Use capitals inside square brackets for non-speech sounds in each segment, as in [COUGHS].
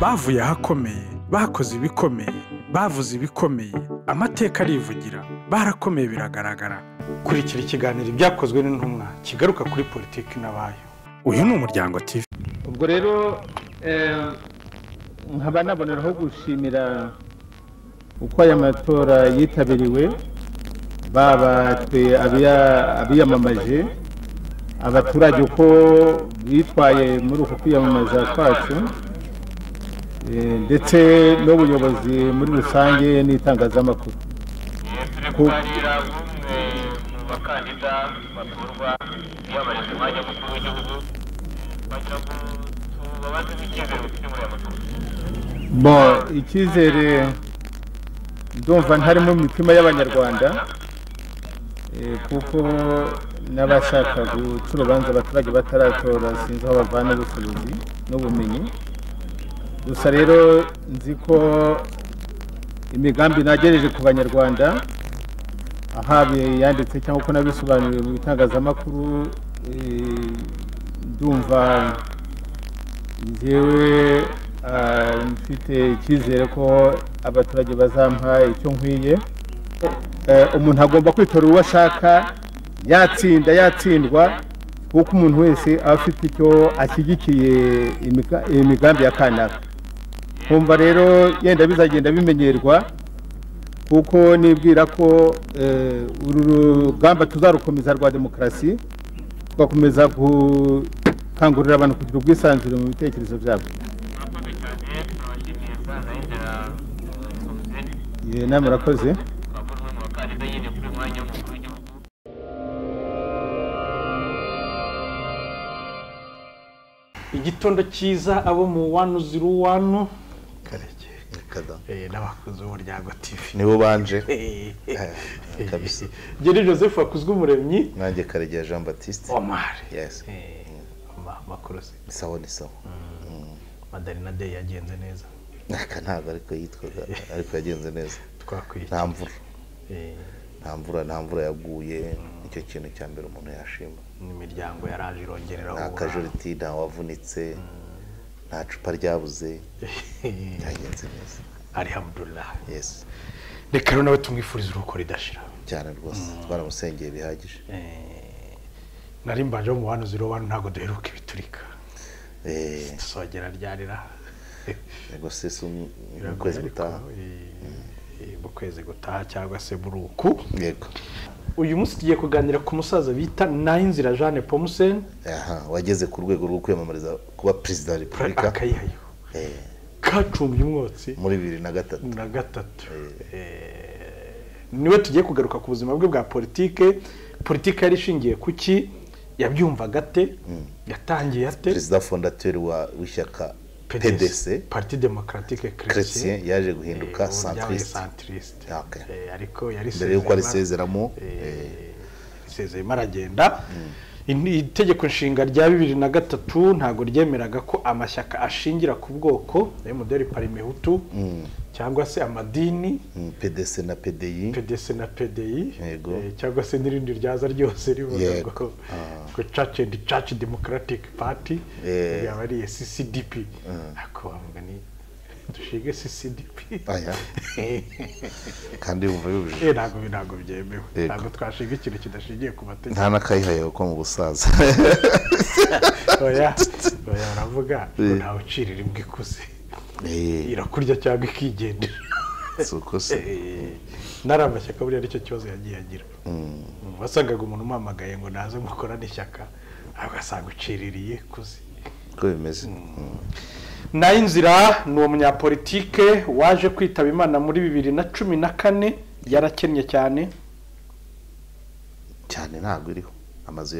bavuye ahakomeye bakoze ibikomeye bavuze ibikomeye amateka arivugira barakomeye biragaragara. Kurikira ikiganiro ibyakozwe n'intumwa kigaruka kuri politiki n'abayo. Uyu ni umuryango TV ubwo rero eh, nkaba naboneraho gushimira uko aya matora yitabiriwe baba abiyamamaje abaturage uko bitwaye muri uku kwiyamamaza kwacu. Ndetse n'ubuyobozi muri rusange n'itangazamakuru. Turi Ku- kuganira nk'umwe mu bakandida batorwa biyamamariza umwanya mukuru w'igihugu bagira ngo tubabaze icyizere bafite muri aya matora bo icyizere ndumva ntari mu mitima y'abanyarwanda eh, kuko n'abashaka guca urubanza abaturage bataratora sinzi aho bavana ubushobozi n'ubumenyi. Gusa rero nzi ko imigambi nagejeje ku banyarwanda ahabe yanditse cyangwa uko nabisobanuriwe mu bitangazamakuru eh, ndumva njyewe ah, mfite icyizere ko abaturage bazampa icyo nkwiye. Eh, umuntu agomba kwitora uwo ashaka yatsinda yatsindwa kuko umuntu wese aba afite icyo ashyigikiye imiga- imigambi ya kanaka. Kumva rero yenda bizagenda bimenyerwa kuko nibwira ko eh, uru rugamba tuzarukomeza rwa demokarasi tugakomeza gukangurira abantu kugira ubwisanzure mu bitekerezo byabo. W'umukuru w'igihugu. Igitondo cyiza abo mu wanu ziru wanu kada eh, n'abakozi b'umuryango TV nibo banje. [LAUGHS] Eh, Eh, kabisa. Ngeri Joseph wakuzwe umuremyi? Nanjye karegeya jean baptiste. Omar. Yes. Eh, ma- makuru se sawa ni sawa. Madarina Day yagenze neza. Aka ntabwo ariko yitwaga [LAUGHS] ariko yagenze neza. Twakwiye nta mvura. Nta mvura nta mvura yaguye. Nicyo kintu cya mbere umuntu yashima. N'imiryango yaraje irongerera nta kajoriti nta wavunitse. Nta cupa ryabuze. [LAUGHS] Byagenze neza. Alhamdulillah. Yes. Reka rero nawe tumwifuriza uruko ridashira. Cyane rwose. Twaramusengeye bihagije. Eh, nari mbanje mu wanu ziru wanu ntabwo duheruka ibiturika. Eh, tuzogera ryarira nego se si um- mu kwezi gutaha. mu kwezi gutaha cyangwa se muri uku yego. Uyu munsi tugiye kuganira ku musaza bita nayinzira jeanne pomuseni wageze ku rwego rwo kwiyamamariza kuba perezida wa repubulika. Akayihayo. Eh, kacumbye umwotsi muri bibiri na gatatu. Na gatatu. Eh, ni we tugiye kugaruka ku buzima bwe bwa politike. Politike yari ishingiye ku ki? Yabyumvaga ate? Yatangiye ate? Perezida fondateri wa w'ishyaka pdc parti democratique chrétien. Yaje guhinduka Eh, Okay. Eh, ariko yari arisezeramo isezeramo aragenda itegeko nshinga rya bibiri na gatatu ntabwo ryemeraga ko amashyaka ashingira ku bwoko emuderi parimehutu cyangwa se amadini. Pdc na pdi pdc na Yego. eh, cyangwa se n'irindi ryaza ryose rivuga ngo ngo church and church democratic party Eh. yaba ari ccdp ariko bavuga ni dushinge ccdp aya kandi yumva yujuje ntabwo ntabwo byemewe ntabwo twashinga ikintu kidashingiye ku mategeko nta n'akayihayeho ko mu busaza oya oya baravuga ntawe ucirira imbwa ikuze irakurya cyangwa ikigendera si uko se Eh, nari amashyaka buriya ni cyo kibazo yagiye agira wasangaga umuntu umuhamagaye ngo naze mukorane ishyaka agasanga uciririye ikuze uko bimeze. Nayinzira ni umunyapolitike waje kwitaba imana muri bibiri na cumi na kane yarakennye cyane. Cyane ntabwo iriho.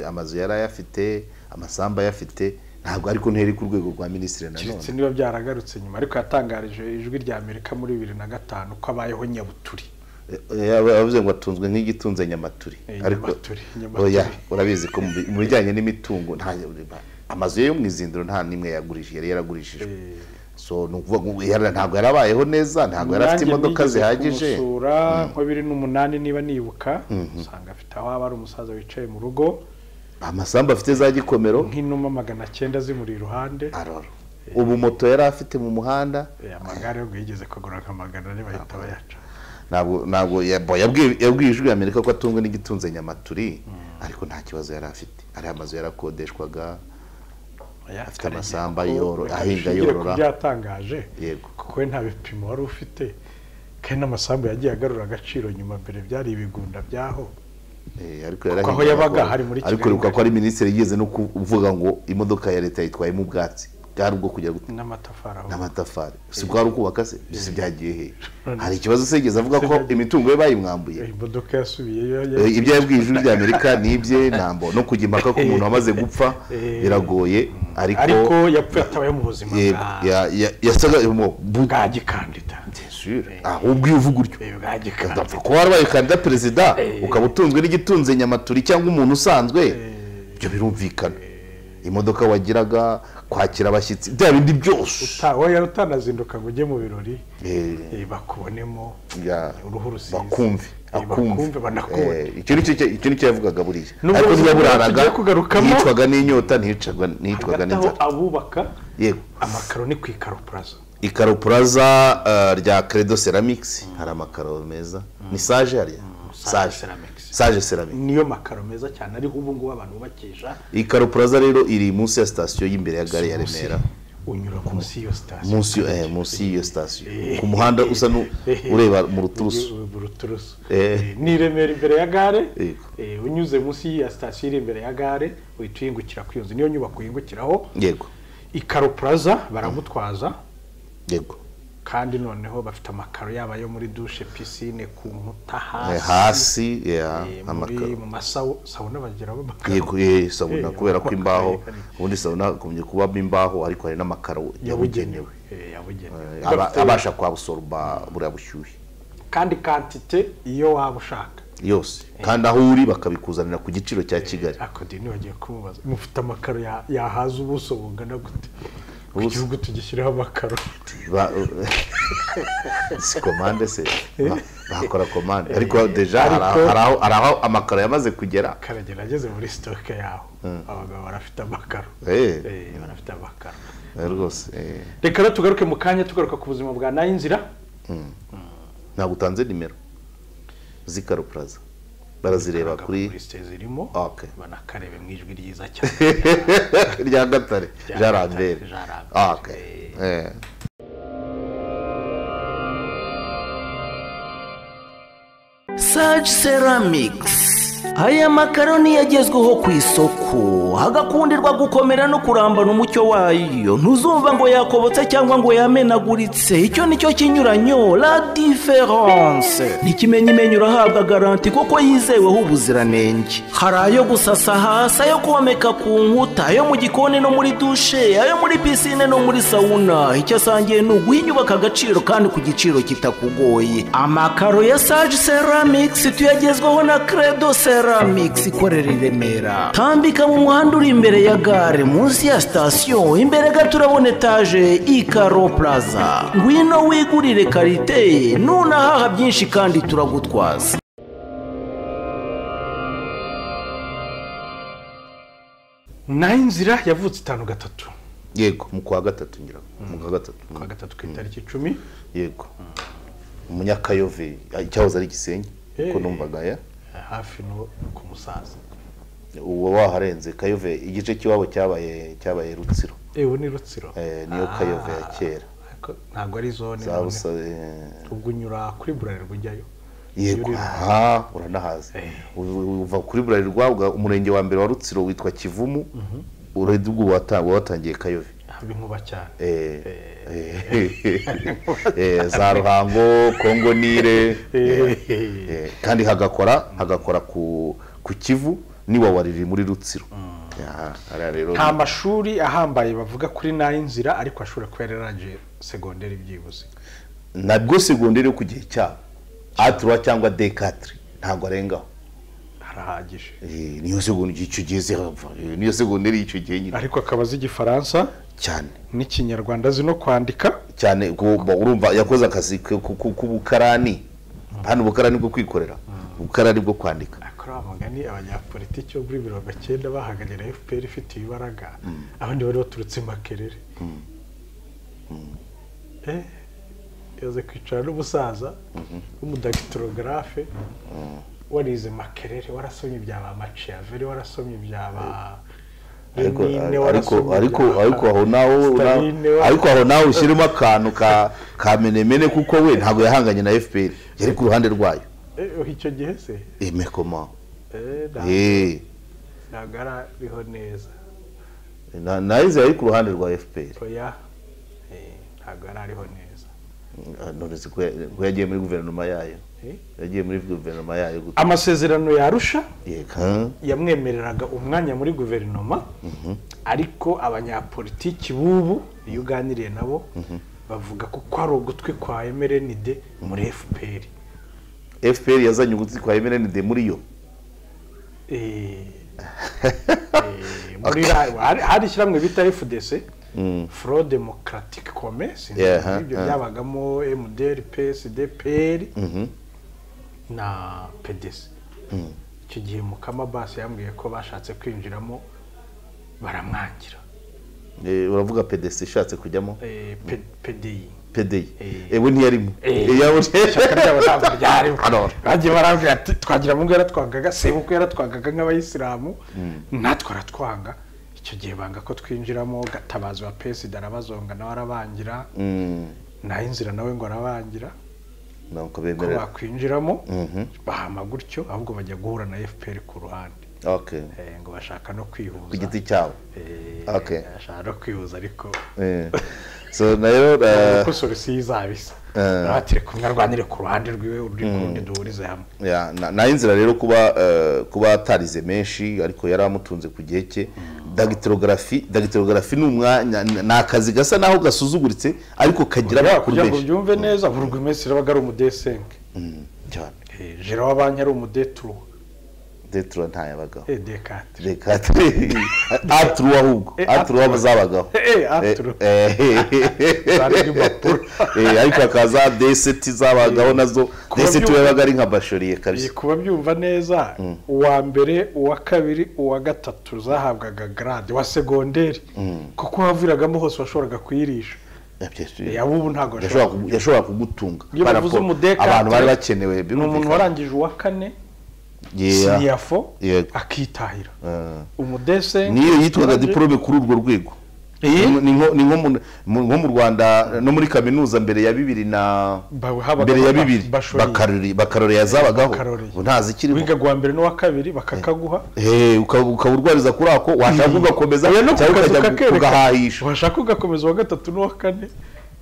Amazu yari ayafite amasambu ayafite ntabwo ariko nteri ku rwego rwa minisitiri keretse nanone niba byaragarutse nyuma ariko yatangarije ijwi rya amerika muri bibiri na gatanu ko abayeho nyabuturi. Eh, yavuze ngo atunzwe nk'igitunze nyamaturi Eh, ariko urabizi ko mu bijyanye n'imitungo nta amazu ye yo mu izindiro nta n'imwe yagurishije yari yaragurishijwe. Eh, so ni ukuvuga ngo yari- ntabwo yarabayeho neza ntabwo yari afite imodoka zihagije. kumusura nko bibiri n'umunani niba nibuka usanga afite aho aba ari umusaza wicaye mu rugo. Amasambu afite za gikomero. Nk'inuma magana cyenda zimuri iruhande. Aroro. Ubu moto yari afite mu muhanda. Eh, amagare yo yigeze kugura nka magana ane bahita bayaca. Ntabwo yabwiye ijwi amerika ko atungwa n'igitunze nyamaturi ariko nta kibazo yari afite. Ariya mazu yarakodeshwaga. Afite amasamba yoro- ahinga yorora. byatangaje Yego. kuko we nta bipimo wari ufite kandi n'amasambu yagiye agarura agaciro nyuma mbere byari ibigunda byaho. Eh, ariko Kuko aho yabaga hari muri ariko Kigali uribuka ko ari minisitiri yigeze no kuvuga ngo imodoka ya leta yitwayemo ubwatsi bwari ubwo kujya gute? N'amatafari si bwari ukubaka se byose byagiye he? Hari ikibazo se avuga ko imitungo ye bayimwambuye? Ibyo yabwiye ijwi rya amerika ni ibye ntambo no kujya impaka ku muntu wamaze gupfa biragoye. Ariko ariko yapfuye atabaye mu buzima yasaga bwa gikandida. Ahubwo iyo uvuga utyo. Udapfa kuba warabaye kandida perezida ukaba utunzwe n'igitunze nyamaturi cyangwa umuntu usanzwe. Ibyo birumvikana. Imodoka wagiraga kwakira abashyitsi. Bya bindi byose. Utanazinduka ngo ujye mu birori Eh, eh, bakubonemo uruhu rusize bakumve Eh, icyo icyo ni cyo yavugaga buriya. Ariko tugiye kugarukamo- ntiyicwaga n'inyota ntiyicwaga ntiyicwaga hagati aho n'inzara. abubaka yego. amakaro ni ku ikaro plaza. Ikaro plaza eh, rya credo ceramics. Hari amakaro meza. Ni sage hariya? Sage sage ceramics niyo makaro meza cyane ariho ubu ngubu abantu bubakisha. Ikaro plaza rero iri munsi ya sitasiyo y'imbere ya gare ya remera. Unyura munsi y'iyo sitasiyo munsi eh, munsi y'iyo sitasiyo ku muhanda usa n'u- ureba mu ruturusu. Eh. Eh, ni remera imbere ya gare. Eh, unyuze munsi y'iya sitasiyo iri imbere ya gare uhita uhingukira ku iyo nzu. Niyo nyubako uhingukiraho. Yego. Ikaro plaza baragutwaza yego. Kandi noneho bafite amakaro yaba ayo muri dushe pisine ku nkuta Eh, hasi eh, amakaro. mu masawu sawuna bagiraho amakaro. Eh, sabuna Eh, kubera ko imbaho ubundi sabuna hakunze kubamo imbaho ariko hari n'amakaro yabugenewe. Eh, Eh, abasha kwabusoroba buriya bushyuhe. Kandi kantite iyo waba ushaka. Yose. Kandi aho uri bakabikuzanira ku giciro cya kigali. akodini bagiye kumubaza. Mufite amakaro ya- yahaza ubuso bungana gute? Ku Ubuso? gihugu tugishyiraho amakaro. [LAUGHS] Si komande se. Ba- bakora komande ariko deja hari aho- amakaro yamaze kugera. Karagera ageze muri sitoke yaho. Abagabo barafite amakaro. Eh, Eh, barafite amakaro. Eh, rwose eh. reka rero tugaruke mu kanya tugaruka ku buzima bwa nayinzira. Ntabwo utanze nimero z'ikaro plaza. Barazireba kuri zirimo Okay. banakarebe mu ijwi ryiza [LAUGHS] cyane rya gatare. Ah, okay. Eh. Sage Ceramics aya makaroni yagezweho ku isoko. Hagakundirwa gukomera no kurambana umucyo wayo. Ntuzumva ngo yakobotse cyangwa ngo yamenaguritse. Icyo ni cyo kinyuranyo la diference n'ikimenyimenyi urahabwa garanti kuko yizeweho ubuziranenge. Hari ayo gusasa hasi ayo komeka ku nkuta ayo mu gikoni no muri dushe ayo muri pisine no muri sawuna icyo asangiye ni uguha inyubako agaciro kandi ku giciro kitakugoye. Amakaro ya sage ceramics tuyagezwaho na credo ceramics ikorera i remera. Tambika mu muhanda uri imbere ya gare munsi ya sitasiyo imbere gato urabona etaje ikaro plaza. Ngwino wigurire karite. Nunahaha byinshi kandi turagutwaza. Nayinzira yavutse itanu gatatu. Yego mu kwa gatatu ngira mu kwa gatatu. Kwa gatatu ku itariki icumi. Yego. Umunyakayove icyahoze ari gisenyi Eh. ko numvaga ya? Hafi no ku musaza uwo waharenze kayove igice cy'iwabo cyabaye cyabaye rutsiro. Ewe ni rutsiro. Eh, niyo kayove ya kera. ntabwo ari zone ubwo unyura kuri burarirwa ujyayo yego aha uranahazi Eh. Uva kuri burarirwa umurenge wa mbere wa rutsiro witwa kivumu urahita ubwo wata- watangiye kayove. Haba inkuba cyane. Eh, eh, eh, [LAUGHS] za ruhango kongo nire eh, eh, kandi hagakora hagakora ku ku kivu niwawa riri muri rutsiro. Rero nta mashuri ahambaye bavuga kuri nayinzira ariko ashobora kuba yararangije segonderi byibuze nabwo segonderi yo ku gihe cyabo atura cyangwa dekatire ntabwo arengaho. Harahagije. Eh, niyo segonderi icyo gihe eh, niyo segonderi y'icyo gihe nyine. Ariko akaba azi igifaransa. Cyane. N'ikinyarwanda azi no kwandika? Cyane urumva yakoze akazi k'ubukarani hano ubukarani bwo kwikorera. Ubukarani bwo kwandika. Kuri wa mugani abanyapolitiki bo muri mirongo icyenda bahagarira fpr ifite ibibaraga. Abandi bari baturutse makerere. Eh, yaze kwicara n'umusaza w'umudakitorogarafe warize makerere warasomye ibya ba maciyaveri warasomye ibya ba ariko aho nawe ushyiremo akantu ka ka menemene kuko we ntabwo yahanganye na FPR yari ku ruhande rwayo. Eh, icyo gihe se? Eme koma Eh, ntabwo- eh. Ntabwo ariho neza. Na nayize yari ku ruhande rwa FPR eh, ntabwo yari ariho neza. Ah, none se ko ya- ko yagiye muri guverinoma yayo? Yagiye muri guverinoma yayo amasezerano yarusha yeka yamwemereraga umwanya muri guverinoma ariko abanyapolitiki b'ubu iyo uganiriye nabo bavuga ko kwari ugutwi kwa emerenide muri fpr FPR yazanye ugutwi kwa MND muri yo. Eh, [LAUGHS] eh, hari- ishyirahamwe bita fdc Mm. commerce Yeah, huh, ibyo huh. byabagamo mdr psd pr Mhm. Na pdc Mm. icyo gihe mukama basi yambwiye ko bashatse kwinjiramo baramwangira. Eh, uravuga PDC ishatse kujyamo? Eh, P- pdi PDI Eh. ewe ntiyarimo. Ishyaka ryabo ntabwo [LAUGHS] ryarimo. Bagiye barambwira ati twagira mungu yaratwangaga sebukwe yaratwangaga nk'abayisilamu natwe aratwanga. Icyo gihe banga ko twinjiramo gatabazi wa pesida arabazonga nawe arabangira. Mm. naho inzira nawe ngo arabangira. Ko bakwinjiramo Mhm. bahama gutyo ahubwo bajya guhura na fpr ku ruhande. Okay Eh, ngo bashaka no kwihuza. Ku giti cyabo. Eh, Okay. bashaka no kwihuza ariko Eh. so na yo eh, uko solusi Eh. kumwe arwanire ku ruhande rwiwe uri ku rundi duhurize hamwe na yo inzira rero kuba eh, kuba atarize menshi ariko yari amutunze ku gihe cye. Dagitorogarafi dagitorogarafi ni umwanya ni akazi gasa naho gasuzuguritse ariko kagira amakuru kugira ngo menshi byumve neza burugumesitiri abaga ari umudesenke Mm, cyane. Jera wa banki ari umudeturu detura ntayabagaho edekati reka aturu ahubwo Eh, aturu aturu. zabagaho Eh, aturu. Eh, eh, Zari [LAUGHS] impapuro. Eh, ariko hakaza deseti zabagaho na zo deseti byumva- yabaga ari nka bashoriye kabisa kuba byumva neza uwa mbere uwa kabiri uwa gatatu zahabwaga garade wa segonderi. Kuko waviragamo hose washoboraga kuyirisha. Yaba ubu ntabwo yashobora kugutunga. Abantu bari bakenewe ni umuntu warangije uwa kane Yego. akitahira Eh. umudesenke niyo yitwaga diporome kuri urwo rwego. Eh? Ni- nko mu- rwanda no muri kaminuza mbere ya bibiri na mbere ya bibiri. Bakarori yazabagaho. Bakaroreye. ntazi ikiriho. Wiga uwa mbere n'uwa kabiri bakakaguha. Eh, ukaba urwariza kuri ako washaka ugakomeza no ku cyangwa ukajya kugahahisha. Washaka ugakomeza uwa gatatu n'uwa kane.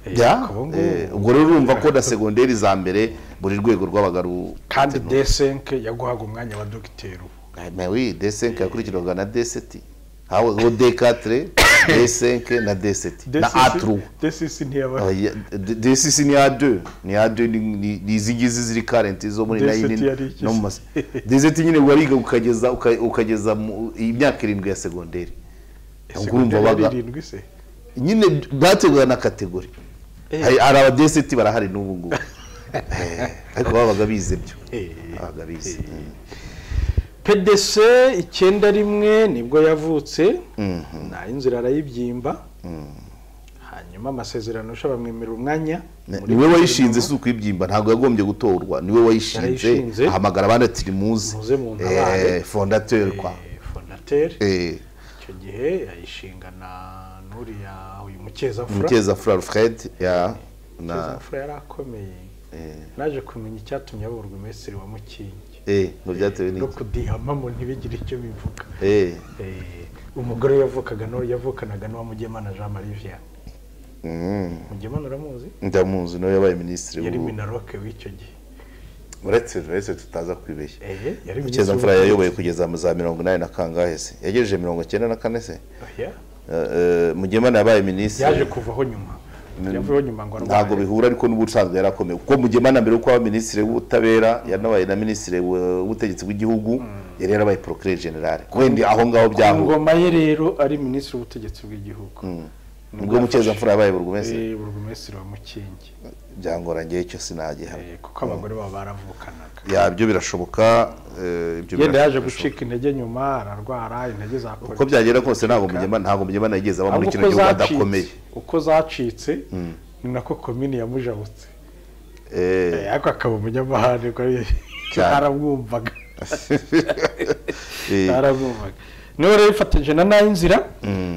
Eh, Ya? Eh, ubwo rero urumva ko na segonderi za mbere buri rwego rwabaga kandi desenke yaguhaga umwanya wa dogiteri ubu. Eh, mais oui D5 yakurikirwaga na D7 hawe ho D4 D5 na D7 na A3 desisi D6 ni A2 ni A2 ni- izi ngizi ziri current zo muri D7 nine yari iki no mu mas- D7 nyine wariga ukageza uka- ukageza imyaka irindwi ya segonderi ubwo urumva baga nyine bateguye na kategori Eh. Hari hari aba D7 barahari n'ubu ngubu. [LAUGHS] Eh, ariko babaga bize byo. Eh. babaga bize. Pdc icyenda rimwe ni bwo yavutse. Mhm. na yo inzira arayibyimba. Mm. hanyuma amasezerano bamwemerera umwanya. Niwe wayishinze si ukwibyimba ntabwo yagombye gutorwa. Niwe wayishinze. Ahamagara abandi ati muze. Muze mu ntabare. Eh, fondateur kwa. Eh, fondateri Eh, icyo gihe yayishingana n'uriya uyu mukezafura mukeza fura fred ya na yari akomeye. Eh, naje kumenya icyatumye aba burugumesitiri wa mukingi. Eh, ngo byatewe no n'iki kudihamamo ntibigire icyo bivuga. Eh, Eh, umugore yavukaga no yavukanaga n'uwa mugemana jean marie vianney mm, mugemana uramuzi? Ndamuzi ni we yabaye minisitiri yari minaroke w'icyo gihe. Uretse uretse tutaza kwibeshya. Mukeza w'ubutegetsi. yayoboye kugeza mu za mirongo inani na kangahe se yagejeje mirongo icyenda na kane se. Eh, eh, mugemana yabaye minisitiri. Yaje kuvaho nyuma. Yavuyeho nyuma ngo arwaye. ntabwo bihura ariko n'ubusanzwe yari akomeye kuko mugemana mbere yo kuba minisitiri w'ubutabera yanabaye na minisitiri w'ubutegetsi bw'igihugu yari yarabaye procureur general. Wenda aho ngaho ku byaho. Ngoma ye rero ari minisitiri w'ubutegetsi bw'igihugu. Ni bwo mukeza-mfura yabaye burugumesitiri. Eh, burugumesitiri wa mukingi byangora ngewe icyo sinagihamya Eh, kuko abagore baba baravukanaga. Yabyo birashoboka eh, ibyo yenda yaje gucika intege nyuma ararwara intege za uko byagenda kose ntabwo mugema ntabwo mugema nageze aba muri kino gihugu adakomeye. uko zacitse ni nako komini yamujabutse. Ariko akaba Cyane. [LAUGHS] aramwumvaga. [LAUGHS] Aramwumvaga. Ni we rero yifatanyije na na yo inzira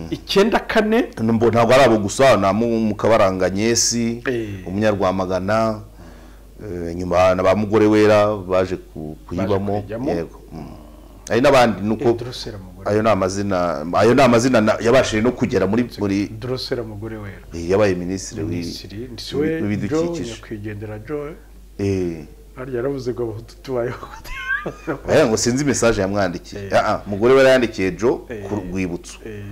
icyenda kane. Ntabwo ari abo gusa na mu- mukabaranga nyesi Eh. umunyarwamagana eh, nyuma na ba mugore wera baje ku- kuyibamo. Yego. Mm. hari n'abandi nuko ayo ni amazina ayo ni amazina na- yabashije no kugera muri muri Drosera mugore wera. Eh, yabaye minisitiri w'ibidukikije. Nyakwigendera jo Eh, harya yaravuze ngo tubayeho [LAUGHS] ngo sinzi message yamwandikiye. Eh. Ah, ah, mugore we yandikiye jo ku Eh. rwibutso. Eh,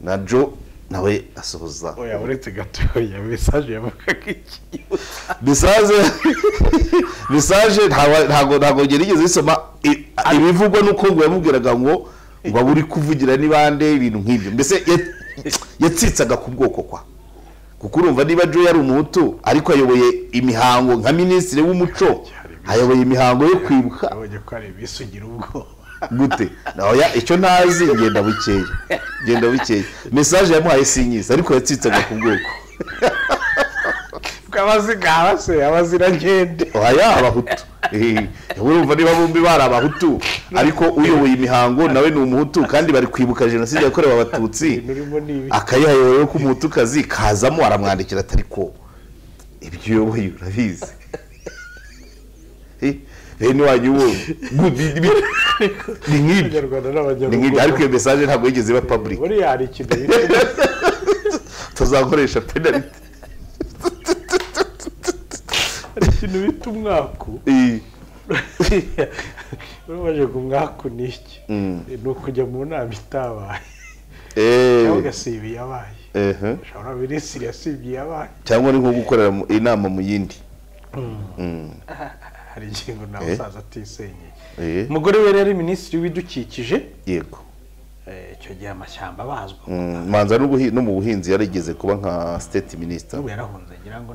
na jo nawe asohoza oya uretse gatoya mesaje yavugaga iki message message [LAUGHS] ntawa- ntago ntago ngera igeze isoma. Ibivugwa nuko ngo yamubwiraga ngo ngo aba uri kuvugira ni bande ibintu nk'ibyo. Mbese ya- yatsitsaga ku bwoko kwa. Kuko urumva niba jo yari umuhutu ariko ayoboye imihango nka minisitiri w'umuco. Ayoboye imihango yo kwibuka. Gute? Icyo ntazi ngenda bukeya ngenda bukeya message yamuhaye sinyiza ariko yatsitsaga ku bwoko. Bw'abazigaba se abazirankende oya abahutu. Urumva niba bombi bari abahutu. Ariko uyoboye imihango nawe ni umuhutu kandi bari kwibuka jenoside yakorewe abatutsi. Akayihayoboye ko umuhutukazi kazamo aramwandikira atari ko ibyo uyoboye urabizi. Bene wanyu wo. Good, ni- nk'ibyo ni nk'ibyo ariko iyo message ntabwo yigeze iba public. Buriya hari ikintu [LAUGHS] tuzakoresha penalty. Hari ikintu bita umwaku? Eh, [LAUGHS] baje ku mwaku ni iki? Mm. ni ukujya mu nama itabaye. Eh, cyangwa ugasiba iyabaye. Ushobora minisitiri yasibye iyabaye. Cyangwa ni nko gukorera inama mu yindi. Mm. Hari ingingo nta Eh. musaza atisenyeye Eh, umugore we yari minisitiri w'ibidukikije yego. eh, icyo gihe amashyamba abazwa. Mm, manza no mu buhinzi yarigeze kuba nka state minister. Ubu yarahunze ngira ngo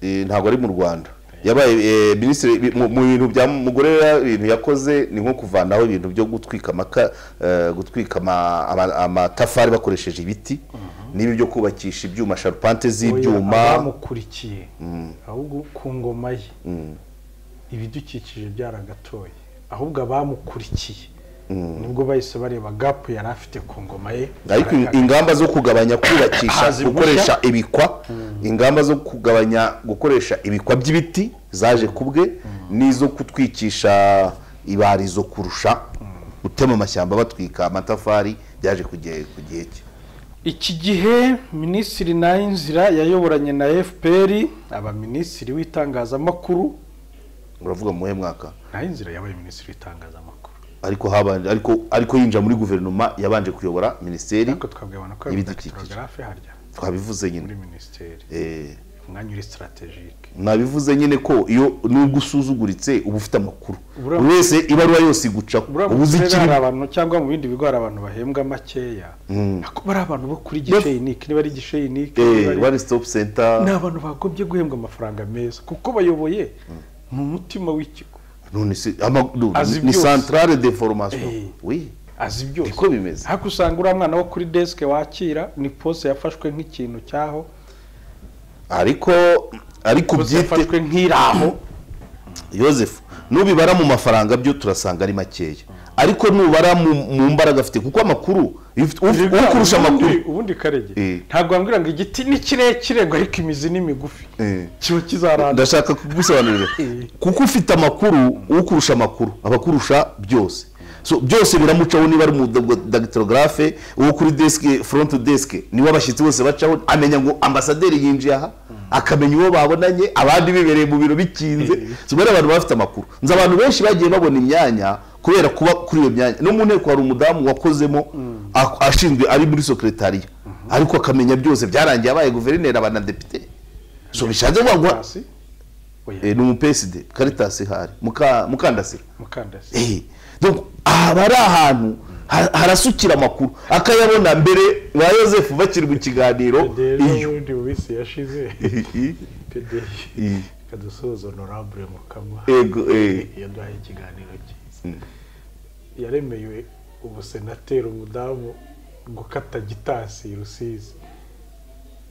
Eh, ntabwo ari mu rwanda. Yabaye minisitiri mu bintu bya mugore rero ibintu yakoze ni nko kuvanaho ibintu byo gutwika amaka gutwika ama- ama- amatafari bakoresheje ibiti. N'ibi byo kubakisha ibyuma sharupante z'ibyuma. Abamukurikiye. Ahubwo ku ngoma ye. Ibidukikije byaragatoye ahubwo abamukurikiye. Nibwo bahise bareba gapu yari afite ku ngoma ye ariko in- ingamba zo kugabanya kubakisha gukoresha ibikwa. Ingamba zo kugabanya gukoresha ibikwa by'ibiti zaje ku bwe n'izo kutwikisha ibarizo kurusha. Gutema amashyamba batwika amatafari byaje ku gihe ku gihe cye iki gihe minisitiri nayinzira yayoboranye na fpr aba minisitiri w'itangazamakuru uravuga mu muhe mwaka nayinzira yabaye minisitiri w'itangazamakuru. Ariko habanje ariko ariko yinjira muri guverinoma yabanje kuyobora minisiteri. Ariko twabwibona ko Ibidukikije. twabivuze muri nyine minisiteri. Eh, umwanya uri strategique. Nabivuze nyine ko iyo nubwo usuzuguritse uba ufite amakuru. Buri wese ibaruwa yose igucaho uba uzi ikiri abantu cyangwa mu bindi bigo hari abantu bahembwa makeya. Ariko bari abantu bo kuri gisheyinike niba ari gisheyinike niba ari- sitopu senta ni abantu bagombye guhembwa amafaranga meza kuko bayoboye ni umutima w'ikigo none se ni centrale de oui azi byose niko bimeze ariko usanga uriya mwana wo kuri desike wakira ni pose yafashwe nk'ikintu cyaho ariko ariko yafashwe nk'iraho Yosefu nubibara mu mafaranga byo turasanga ari makeya ariko nubara mu mbaraga afite kuko amakuru ukurusha amakuru ubundi karege Eh. ntabwo wambwira ngo igiti ni kirekire ngo ariko imizi ni migufi Eh. kiba kizaranda ndashaka kugusobanurira Eh. kuko ufite amakuru ukurusha amakuru aba akurusha byose byose biramucaho niba ari umudagitorografe uwo kuri desk front desk ni we abashyitsi bose bacaho amenya ngo ambasaderi yinjiye aha akamenya uwo babonanye abandi bibereye mu biro bikinze. Bari abantu bafite amakuru. Nzi abantu benshi bagiye babona imyanya kubera kuba kuri iyo myanya. No mu nteko hari umudamu wakozemo ak- ashinzwe ari muri sekretariya ariko akamenya byose byarangiye abaye guverineri aba na depite so bishatse kuvuga ngo Eh, ni umupeside karitasi hari. Muka- mukandasira Eh, donc aha ari ahantu ha- harasukira amakuru. Akayabona mbere ba yosefu bakiri mu kiganiro rero iyo. minsi yashize. [LAUGHS] Kadusoza honorable mukama. Eh. yaduhaye ikiganiro cyiza. Yaremeye umusenateri umudamu gukata gitasi rusizi.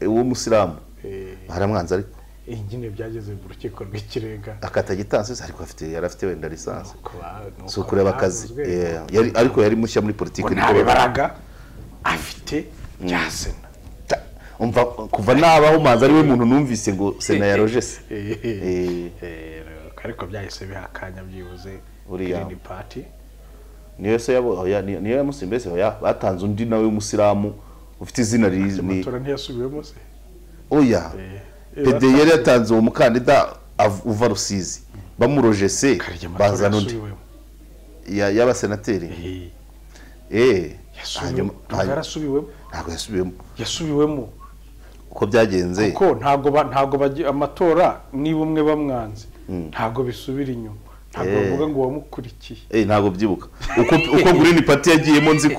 Uwo musilamu Eh, baramwanza ariko. Iyi nyine byageze mu rukiko rw'ikirenga. Akata gitansi ariko afite yari afite wenda lisansi. Si ukureba akazi. Yari- ariko yari mushya muri politiki. Nta bibaraga afite bya sena. Kuva nabaho manzi ari we muntu numvise ngo sena ya rogese [LAUGHS] Eh, Eh. eh, ariko byahise bihakanya byibuze Uriya. Green Party. Niyo se niyo yamusimbe mbese oya batanze undi nawe w'umusilamu ufite izina rizi ni amatora ntiyasubiwemo se? Oya. Pede yari yatanze uwo mukandida uva rusizi. Karya amatora bazana undi yasubiwemo Ya- y'abasenateri? Yasubiwemo ntabwo yasubiyemo. Yasubiwemo uko byagenze. Kuko ntabwo ntabwo amatora niba umwe bamwanze. Ntabwo bisubira inyuma. Ntabwo Eh. bavuga ngo wamukurikiye. Eh ntabwo byibuka. Uko green party yagiyemo nzi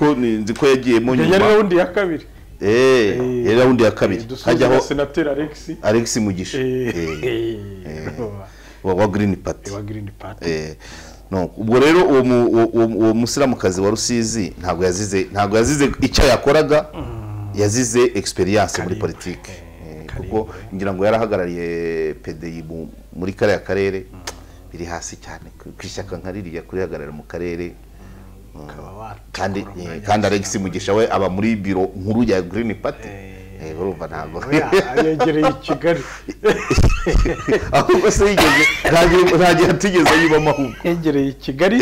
ko yagiyemo yari nyuma ya kabiri. Eh yari raundi ya kabiri. Dusubiza hajyaho senateri alex. Alex Mugisha. Eh, eh, eh, [LAUGHS] wa wa green party. Wa Green Party. Eh, no ubwo rero uwo mu- uwo- uwo- uwo musilamukazi wa rusizi ntabwo yazize ntabwo yazize icyo yakoraga yazize experience muri politiki. Eh, Eh, kuko eh. ngira ngo yarahagarariye mu- muri kariya karere biri hasi cyane. Ku ishyaka nka ririya kurihagarara mu karere kandi eh, kandi Alex. Mugisha we aba muri biro nkuru ya Green Party. Eh, Eh, urumva ntabwo. [LAUGHS] yegereye i kigali. Ahubwo se yigeze nta gihe- nta gihe atigeze yibamo ahubwo yegereye i kigali.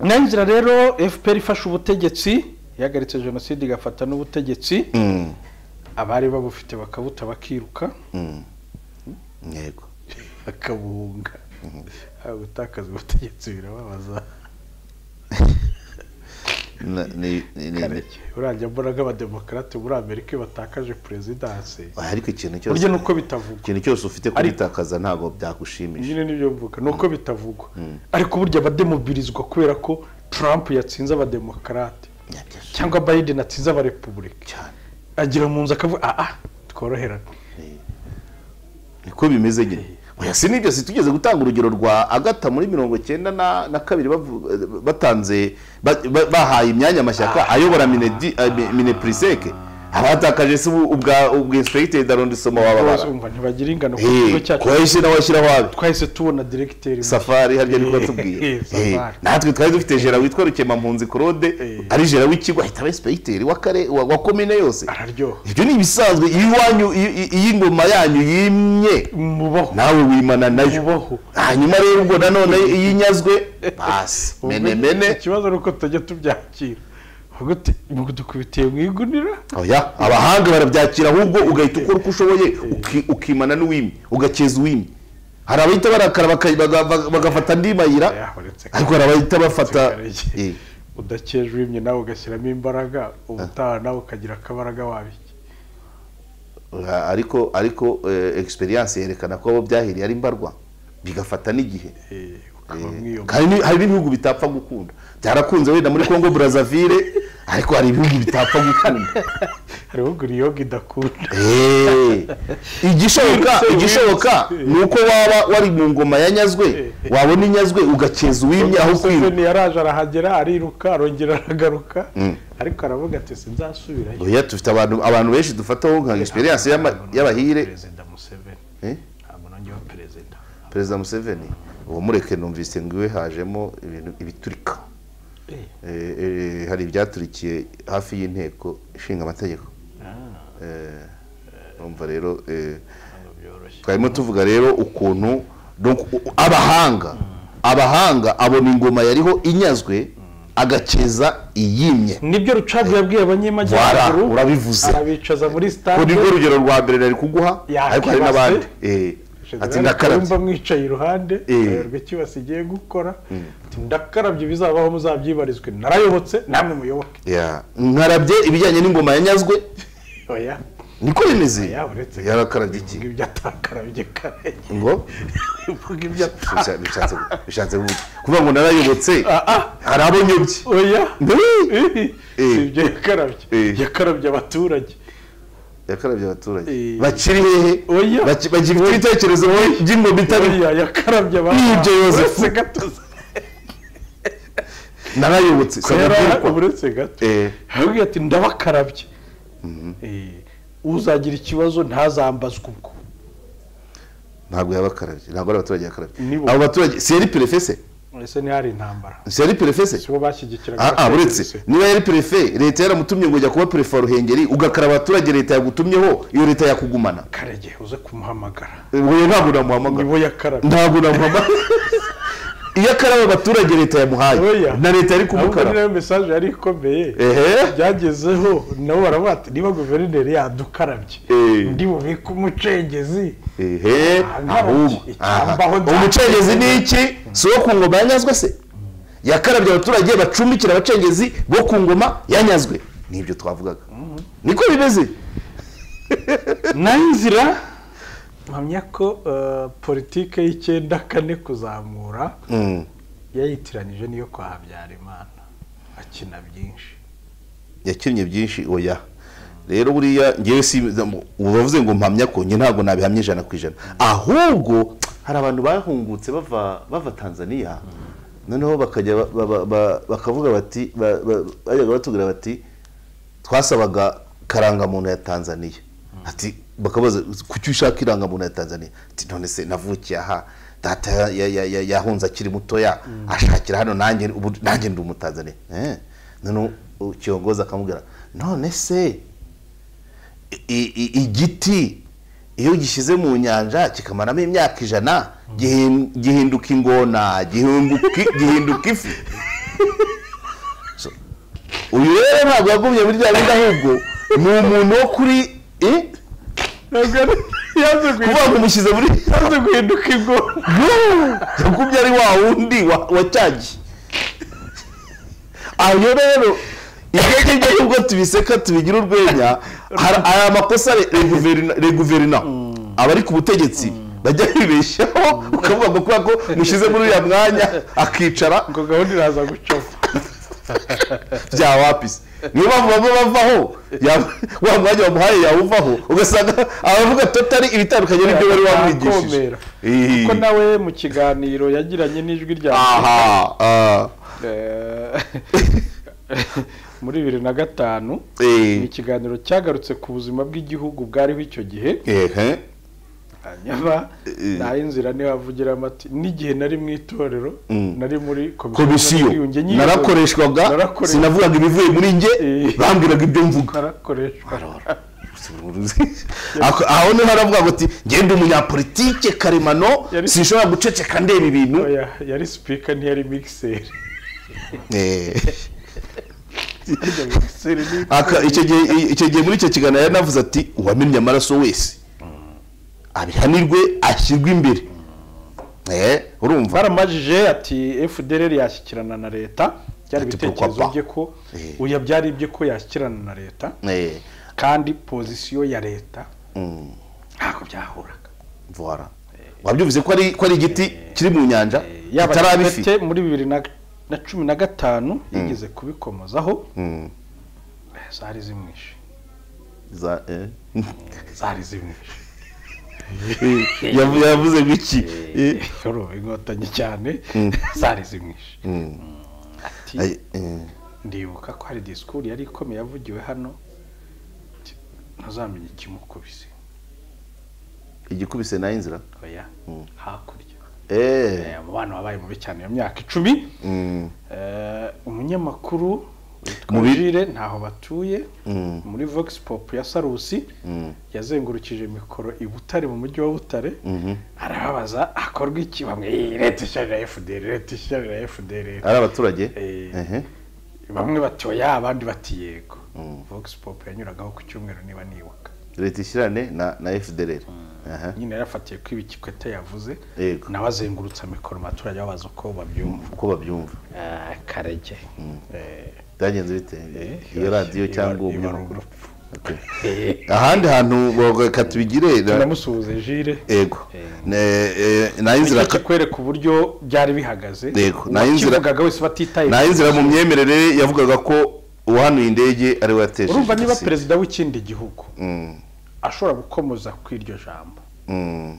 Nangira rero fpr ifashe ubutegetsi ihagaritse jenoside igafata n'ubutegetsi. Mm, abari babufite bakabuta bakiruka. Mm. yego. Bakabuhunga Ah, gutakaza ubutegetsi birababaza. Uranjye mbona nk'abademokarate muri amerika iyo batakaje perezidanse ariko ikintu cyose burya ni uko bitavugwa. Ikintu cyose ufite kubitakaza ntabwo byagushimisha nyine ni byo mvuga ni uko bitavugwa. Ariko burya bademobirizwa kubera ko trump yatsinze abademokarate cyangwa biden atsinze abarepubulika. Cyane. Agira mu nzu akavuga ah ah tworoherane. Niko bimeze nyine? Oya si ni byo si tugeze gutanga urugero rwa agata muri mirongo cyenda na, kabiri batanze ba- ba- bahaye imyanya amashyaka ayobora minedi- eh, mi- minepuriseke. Abatakaje se ubwa ubwa inspecteur darondisoma bose wababara ntibagira ingano ku kigo cyacu. twahise nawe ashyiraho abe twahise tubona diregiteri safari harya niko batubwiye natwe twari dufite jera witwa rukemampunzi claude ari jera w'ikigo ahita aba w'akare wa komine yose. Araryoha. Ibyo ni ibisanzwe iyo iwanyu iyo- ingoma yanyu yimye nawe wimana na yo. Mubaho hanyuma rero ubwo nanone iyo inyazwe basi mene mene. ikibazo ni uko tutajya tubyakira. Dukubitiye mu igunira oya abahanga barabyakira ahubwo ugahita ukora uko ushoboye uki- ukimana n'uwimye ugakeza uwimye. Hari abahita barakara bagafata andi mayira yahoretse ariko hari abahita bafata. Eh, udakeje uwimye nawe ugashyiramo imbaraga ubutaha nawe ukagira akabaraga wabiki ariko ariko eh, experience yerekana ko abo byahiriye ari mbarwa bigafata n'igihe. Eh, hari n'ibihugu bitapfa gukunda. Byarakunze wenda muri congo brazzaville [LAUGHS] ariko hari ibihugu bitapfa gukunda [LAUGHS] hariho guriyoga idakunda. Eh, igishoboka [LAUGHS] igishoboka ni uko waba wari mu ngoma yanyazwe wabona inyazwe ugakeza uwimye aho museveni yaraje arahagera ariruka arongera aragaruka. Mm. ariko aravuga ati sinzasubirayo. Oya dufite abantu abantu benshi dufataho nka experience y'abahire. Perezida museveni. Eh? ntabwo nongeyeho perezida. Perezida museveni. Uwo mureke numvise ngo iwe hajemo ibintu ibiturika. Hari ibyaturikiye hafi y'inteko ishinga amategeko. Ah, Eh, urumva rero eh, byoroshye. twarimo tuvuga rero ukuntu u- u- abahanga abahanga abona ingoma yariho inyazwe agakeza iyimye. Nibyo rucagu yabwiye abanyamajyaruguru. Urabivuze. arabicaza muri ko stade nirwo rugero rwa mbere nari kuguha ariko hari n'abandi. Eh, ndakarabye. Mwicaye iruhande Eh. ayoberwa icyo basigiye gukora? Ati ndakarabye bizabaho muzabyibarizwe. Narayobotse namwe muyoboke. Nkarabye ibijyanye n'ingoma yanyazwe niko bimeze? Yarakarabye iki? ibyo atakarabye kare. Ngo? Vuga ibyo bishatse bishatse kuvuga ngo narayobotse hari abo nyobye oya. Eh. si ibyo yakarabye. Eh. yakarabye abaturage. Yakarabye abaturage. Eh. bakiri hehe Oya. Baki- bagifite ibitekerezo by'ingoma itari oya. Yakarabye Yibye Yozefu. uretse gato narayobotse ko yari sabukuru. uretse gato. Eh. arabwira ati ndabakarabye. Eh, uzagira ikibazo ntazambazwe ubwo. Ntabwo yabakarabye. Ntabwo ari abaturage yakarabye. Nibo. abo baturage si yari perefe se ese ntihari intambara. Si yari perefe se? Si bo bashyigikiraga Ah, ah, abaturage uretse. Se. niba yari perefe leta yaramutumye ngo jya kuba perefe wa ruhengeri ugakaraba abaturage leta yagutumyeho iyo leta yakugumana. Karege uze kumuhamagara. Ubu ntabwo namuhamagara. Ntabwo namuhamagara. [LAUGHS] iyo akaraba abaturage leta yamuhaye. Na leta yari ahubwo ni kumukara na yo mesaje yari ikomeye. Byagezeho nabo baravuga ati niba guverineri yadukarabye Eh. ndi bubike umucengezi Ah, umucengezi ni iki? Si uwo ku ngoma yanyazwe se? Yakarabye abaturage bacumbikira abacengezi bo ku ngoma yanyazwe. Nibyo twavugaga. Niko bimeze? Nayo inzira mpamya ko eh, politike y'icyenda kane kuzamura Mm. yayitiranyije n'iyo kwa habyarimana. Akina byinshi. Yakinnye byinshi oya. Rero buriya ngewe si uravuze ngo mpamya ko njye ntabwo nabihamya ijana ku ijana. Ahubwo hari abantu bahungutse bava bava tanzania. Noneho bakajya ba- ba- ba- ba- bakavuga bati ba- ba- bajyaga batubwira bati twasabaga karangamuntu ya tanzania. Ati bakabaza kuki ushaka irangamuntu ya tanzania. Ati none se navukiye aha data ya- ya- ya- ya- yahunze akiri mutoya ashakira hano nanjye ubu nanjye ndi umutanzania Eh, none u- kiyongoza akamubwira none se igiti iyo gishyize mu nyanja kikamaramo imyaka ijana gihin- gihinduka ingona gihinduka ifi. Uyu rero ntabwo yagumye muri rya bindi ahubwo ni umuntu wo kuri eh? [LAUGHS] kuvuga umushyize muri yaje guhinduka ingona yagumye ari wa wundi wa- wa cyagi ayo rero ibyo ngibyo nubwo tubiseka tubigira urwenya aya makosa re- reguverina- reguverina abari ku butegetsi. Bajya bibeshyaho ukavuga ngo kubera ko mushyize muri uriya mwanya akicara. Ngo gahunda iraza gucova. [LAUGHS] bya wapisi niyo mpamvu bamwe bavaho ya- wa mwanya wamuhaye yawuvaho ugasanga abavuga totari ibitandukanye n'ibyo bari bamwigishije kuko nawe mu kiganiro yagiranye n'ijwi rya aha ah, Eh, [LAUGHS] muri bibiri na gatanu ni ikiganiro cyagarutse ku buzima bw'igihugu bwariho icyo gihe. Ehe hanyuma Eh. nta inzira ni ho avugiramo ati n'igihe nari mu itorero Mm. nari muri komisiyo narakoreshwaga sinavugaga ibivuye muri njye Eh. bambwiraga ibyo mvuga. Narakoreshwa [LAUGHS] aho ni ho haravuga ngo ngende umunyapolitike karemano Yari- sinshobora guceceka ndeba ibintu. Yari sipika ntiyari migiseri [LAUGHS] Eh. Icyo gihe muri icyo kiganiro yanavuze ati uwamennye amaraso wese. Abihanirwe ashyirwe imbere. Eh, urumva? Baramajije ati fdr yashyikirana na leta? Byari ibitekerezo bye ko Eh. oya byari ibye ko yashyikirana na leta? Eh, kandi pozisiyo ya leta? Mm, ntabwo byahuraga. Wabyumvise ko ari igiti kiri mu nyanja? Ifi Kikwete muri bibiri na cumi na gatanu yigeze kubikomozaho? Mm, eh, zari zimwishe. Za- zari zimwishe. [LAUGHS] yavuze ngo iki Eh, yorowe inkotanyi cyane. Zari zimwishe. Mm. ati Ay- eh, ndibuka ko hari disikuru yari ikomeye yavugiwe hano. Ati, ntazamenya ikimukubise. Igikubise na yo inzira oya Mm. hakurya. Eh, Eh, umubano wabaye mubi cyane iyo myaka icumi. Eh, umunyamakuru witwa Mubi- Jire ntaho batuye mm, muri vox pop ya sarusi mm, yazengurukije mikoro i butare mu mujyi wa butare. Mhm. arababaza hakorwa iki? Bamwe "Eh, leta ishyarira fdr leta ishyarira fdr ari abaturage? Eh. Bamwe bati oya abandi bati yego. Mm. vox pop yanyuragaho ku cyumweru niba nibuka. Leta ishyirane na na fdr Aha. nyine yarafatiye ko ibi kikwete yavuze. Nawe azengurutsa mikoro mu baturage babaza uko babyumva. Uko babyumva. Ah, karege. Eh, byagenze bite? Eh, iyo radiyo iba- cyangwa uwo iba ari munyamakuru ahandi hantu reka tubigire na- tunamusuhuze jire ego Ne- eh, na yo inzira ni cyo kikwereka uburyo byari bihagaze. Yego, na yo inzira- wese batitaye na yo inzira mu myemerere yavugaga ko uwahanuye indege ari we yateje urumva niba perezida w'ikindi gihugu Mm, ashobora gukomoza ku iryo jambo. Mm,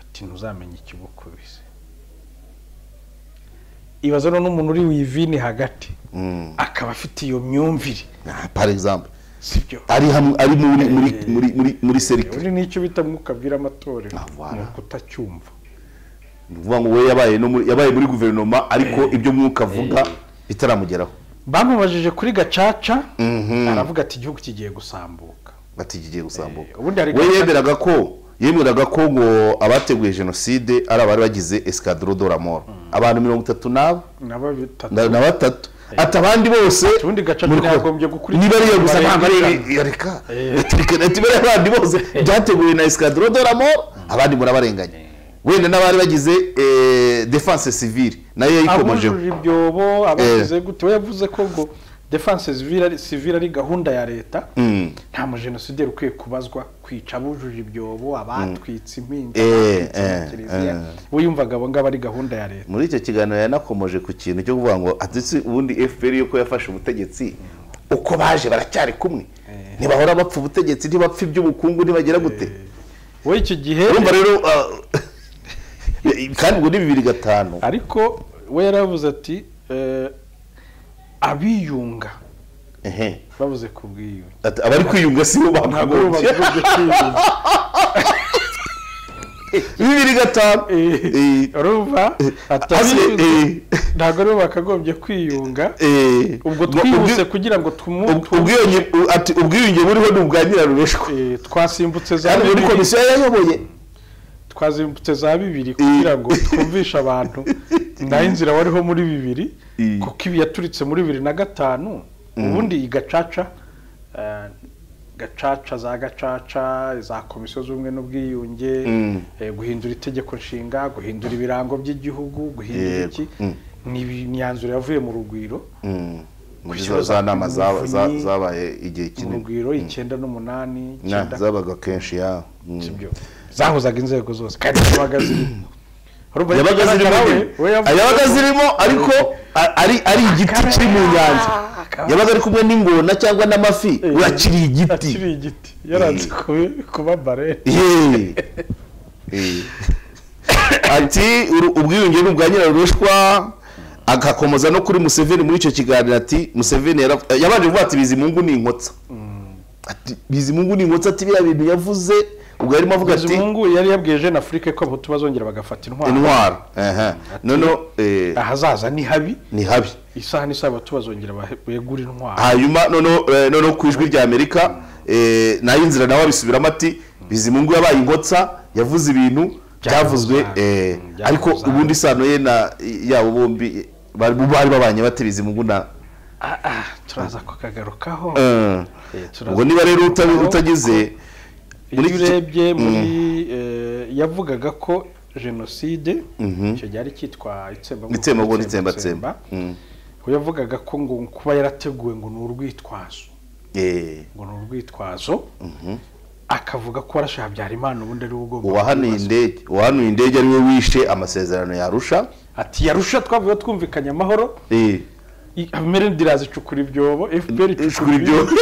ati ntuzamenye ikibukubise ibaza none umuntu uri wivini hagati mm. akaba afite iyo myumvire. Ah, par exemple. Sibyo? Ari hamwe ari muri muri muri muri muri serikare uri n'icyo bita mwuka abwira amatorero. Ah, ni ukutacyumva ni ukuvuga ngo we yabaye no muri yabaye muri guverinoma ariko ibyo mwuka avuga bitaramugeraho. Bamubajije kuri gacaca Mhm. aravuga ati igihugu kigiye gusambuka. Bati kigiye gusambuka. Eh, we yemeraga ko yemeraga ko ngo abateguye jenoside ari abari bagize escadron de la mort. Abantu mirongo itatu bitatu. Na batatu. Ati abandi bose niba ariyo gusa ntabwo ari reka bariya abandi bose byateguwe na escadron de la mort abandi murabarenganya. Wenda n'abari bagize eh, defense civile na yo yayikomojeho. Abujuje ibyobo abagize gute? We yavuze ko ngo defense civile ari- gahunda ya leta. Mm. nta mujenosideri ukwiye kubazwa kwica abujuje ibyobo abatwitse impinja Eh, abatwitse eh, eh. we yumvaga abo ngabo ari gahunda ya leta. Muri icyo kiganiro yanakomoje ku kintu cyo kuvuga ngo atetse ubundi fpr yuko yafashe ubutegetsi uko baje baracyari kumwe? Ntibahora bapfa ubutegetsi ntibapfa iby'ubukungu ntibagera gute? We icyo gihe urumva rero ah, [LAUGHS] kandi ubwo ni bibiri gatanu. Ariko we yaravuze ati abiyunga. Ehe. Bavuze ku bwiyunge abari kwiyunga si bo bagombye [LAUGHS] bibiri gatanu. Eh, urumva Hasi, abiyunze eh, ntabwo ari bo bakagombye kwiyunga. Eh, ubwo twihuse kugira ngo ubwiyunge buriho ni ubwa nyirarureshwa eh, twasimbutse za bibiri. komisiyo yayoboye. Twazimbutse za bibiri kugira ngo twumvishe abantu. [LAUGHS] Naho inzira wariho muri bibiri. Eh. Kuko ibi yaturitse muri bibiri na gatanu ubundi iyi gacaca eh, gacaca za gacaca za komisiyo z'ubumwe n'ubwiyunge Mm. eh, guhindura itegeko nshinga guhindura ibirango by'igihugu guhindura iki? Mm. ni imyanzuro yavuye mu rugwiro. Mm. za nama zabaye igihe kinini. rugwiro icyenda n'umunani zabaga kenshi ya. Mm. sibyo. Zahuzaga inzego zose. Kandi zabaga zirimo [CLEARS THROAT] yabaga zirimo ariko ari ari igiti kiri mu nyanja. yabaga ari kumwe n'ingona cyangwa n'amafi. Eh, we akiri igiti. yaranze kubi- kuba bare. Eh. ati ubwiyunge ni ubwa nyirarushwa agakomoza no kuri museveni muri icyo kiganiro ati museveni yabanje kuvuga ati bizimungu ni inkotsa. Ati bizimungu ni inkotsa. Ati biriya bintu yavuze ubwo yarimo avuga ati Bizimungu yari yabwiye jeune afrique ko abahutu bazongera bagafata intwaro. Intwaro noneho eh, ahazaza ni habi? Ni habi. Isaha n'isaha abahutu bazongera begure intwaro. Hanyuma noneho eh, ku ijwi rya amerika eh, na yo inzira nawe abisubiramo ati bizimungu yabaye inkotsa yavuze ibintu byavuzwe eh, ariko ubundi isano ye na yabo bombi bari bari babanye bate bizimungu na? Ah, ah, turaza kukagarukaho. Eh, Eh, ubwo niba rero utagize iyo urebye muri eh, yavugaga ko jenoside Mhm. icyo gihe ari cyitwa itsembabwoko n'itsembatsemba. n'itsembatsemba Mm. we yavugaga ko ngo kuba yarateguwe ngo ni urwitwazo. Eh, ngo ni urwitwazo. Akavuga ko warashe habyarimana ubundi ari we ugomba uwahanuye indege uwahanuye indege ari we wishe amasezerano yarusha ati yarusha twavuye twumvikanye amahoro. Eh, amerendira zicukura ibyobo fpr icukura icukura ibyo ibyobo.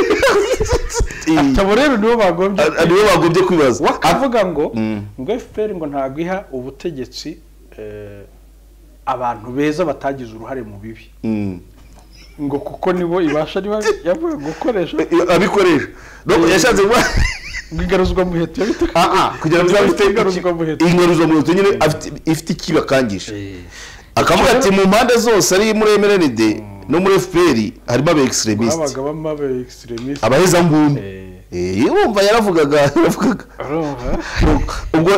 [LAUGHS] Atabo rero nibo bagombye nibo bagombye kwibaza wakavuga ngo Mm. ngo fpr ngo ntabwo iha ubutegetsi eh, abantu beza batagize uruhare mu bibi. Mm. ngo kuko nibo ibasha niba yavuga gukoresha. [LAUGHS] Abikoresha. No, yashatse kuba ngo igaruzwa muheto Ah, ah, kugira ngo bizabe bifite muheto ingaruzwa mu nyine ifite ikibakangisha akavuga ati mu mpande zose ari muri mrnd no muri fpr harimo aba extremist. Abahezanguni Eh, Eh, [LAUGHS] urumva yaravugaga ubwo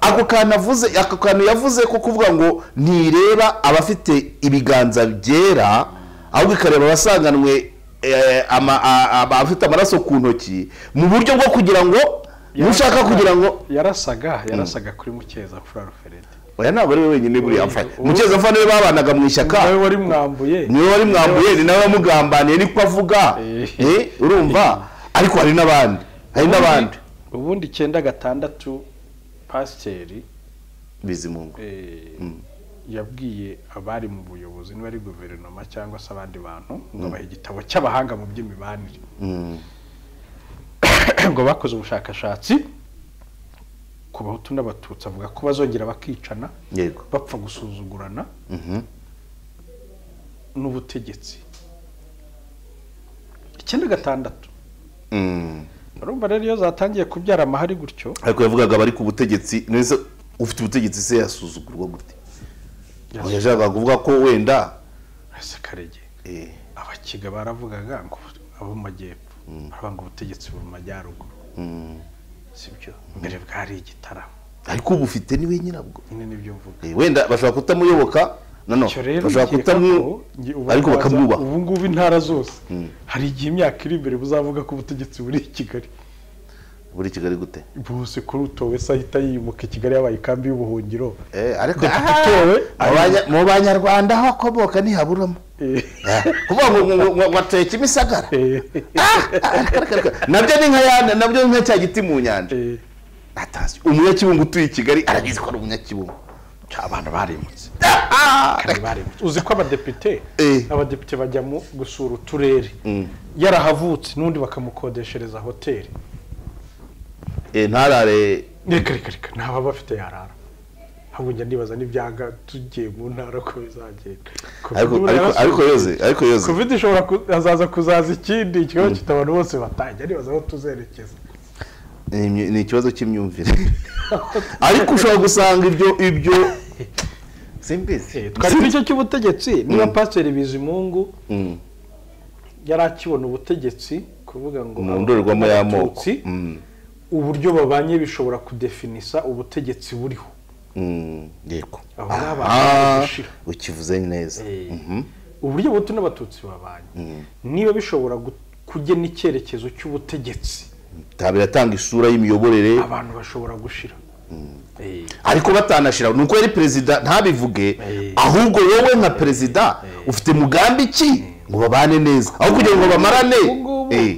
ako kantu avuze ako kantu yavuze ko kuvuga ngo ntireba abafite ibiganza byera ahubwo ikareba abasanganwe eh, abafite amaraso ku ntoki mu buryo bwo kugira ngo nushaka kugira ngo yarasaga yarasaga kuri mukeza furaro feredi oya ntabwo ari we wenyine buriya uwo- mukeza ni we babanaga mu ishyaka. Nawe wari mwambuye. Niwe wari mwambuye ni nawe wamugambaniye niko avuga. Eh. Eh, urumva? Ariko hari n'abandi hari n'abandi. ubundi icyenda gatandatu pasiteri. Bizimungu. Eh, Mm. yabwiye abari mu buyobozi niba ari guverinoma cyangwa se abandi bantu ngo bahe igitabo cy'abahanga mu by'imibanire. Mm. [COUGHS] ngo bakoze ubushakashatsi. Ku bahutu n'abatutsi avuga ko bazongera bakicana bapfa gusuzugurana Mhm. n'ubutegetsi. Icyenda gatandatu. Mm. urumva rero iyo zatangiye kubyara amahari gutyo ariko yavugaga abari ku butegetsi neza ufite ubutegetsi se yasuzugurwa gute? Yashakaga kuvuga ko wenda. Karege? Eh, abakiga baravugaga ngo abo mu majyepfo. Baravuga ngo ubutegetsi buri mu majyaruguru. Mm. Sibyo? Mbere bwari igitaramo ariko ubu ufite ni we nyirabwo Eh, wenda bashobora kutamuyoboka? No no. Icyo rero bashobora ubu ariko bakamwubaha. ubu ngubu intara zose. Hari igihe imyaka iri imbere buzavuga ko ubutegetsi buri i kigali. Buri kigali gute? Bose kuri utowe se ahita yimuka i kigali yabaye ikambi y'ubuhungiro. Eh, ariko utowe, mu banya- mu banyarwanda aho akomoka ntihaburamo Eh, Eh, kuvuga ngo wateye kimisagara eh, na byo ni nka na byo ni nka cya giti mu nyanja. Atasi umunyakibungo utuye i kigali arabizi ko ari umunyakibungo abantu barimutse uzi ko abadepite? Abadepite bajya gusura uturere. Mm. yarahavutse n'undi bakamukodeshereza hoteli. Eh, ntarare reka reka reka. Ntaba bafite yarara. Ahubwo njya nibaza n'ibyanga tugiye mu ntara ko bizagenda. Ariko yoze ariko yoze. Covid ishobora ku- hazaza kuzaza ikindi ikibazo kita abantu bose batangira nibaza aho tuzerekeza. Ni ikibazo cy'imyumvire. [LAUGHS] Ariko ushobora gusanga ibyo ibyo. Simbizi twari kuri icyo cy'ubutegetsi. Niba pasiteri bizimungu Mm. yari akibona ubutegetsi kuvuga ngo mu ndorerwamo y'amoko. Mm. Uburyo babanye bishobora kudefinisa ubutegetsi buriho. Mm. yego. Ukivuze neza. Eh. Mhm. uburyo abahutu n'abatutsi babanye. Niba bishobora kugena icyerekezo cy'ubutegetsi. Ikaba iratanga isura y'imiyoborere. Abantu bashobora gushira. Eh, ariko batanashira. Ni uko yari perezida ntabivuge. Eh. ahubwo wowe nka perezida ufite mugambi ki? Ngo babane neza. Aho kugira ngo bamarane.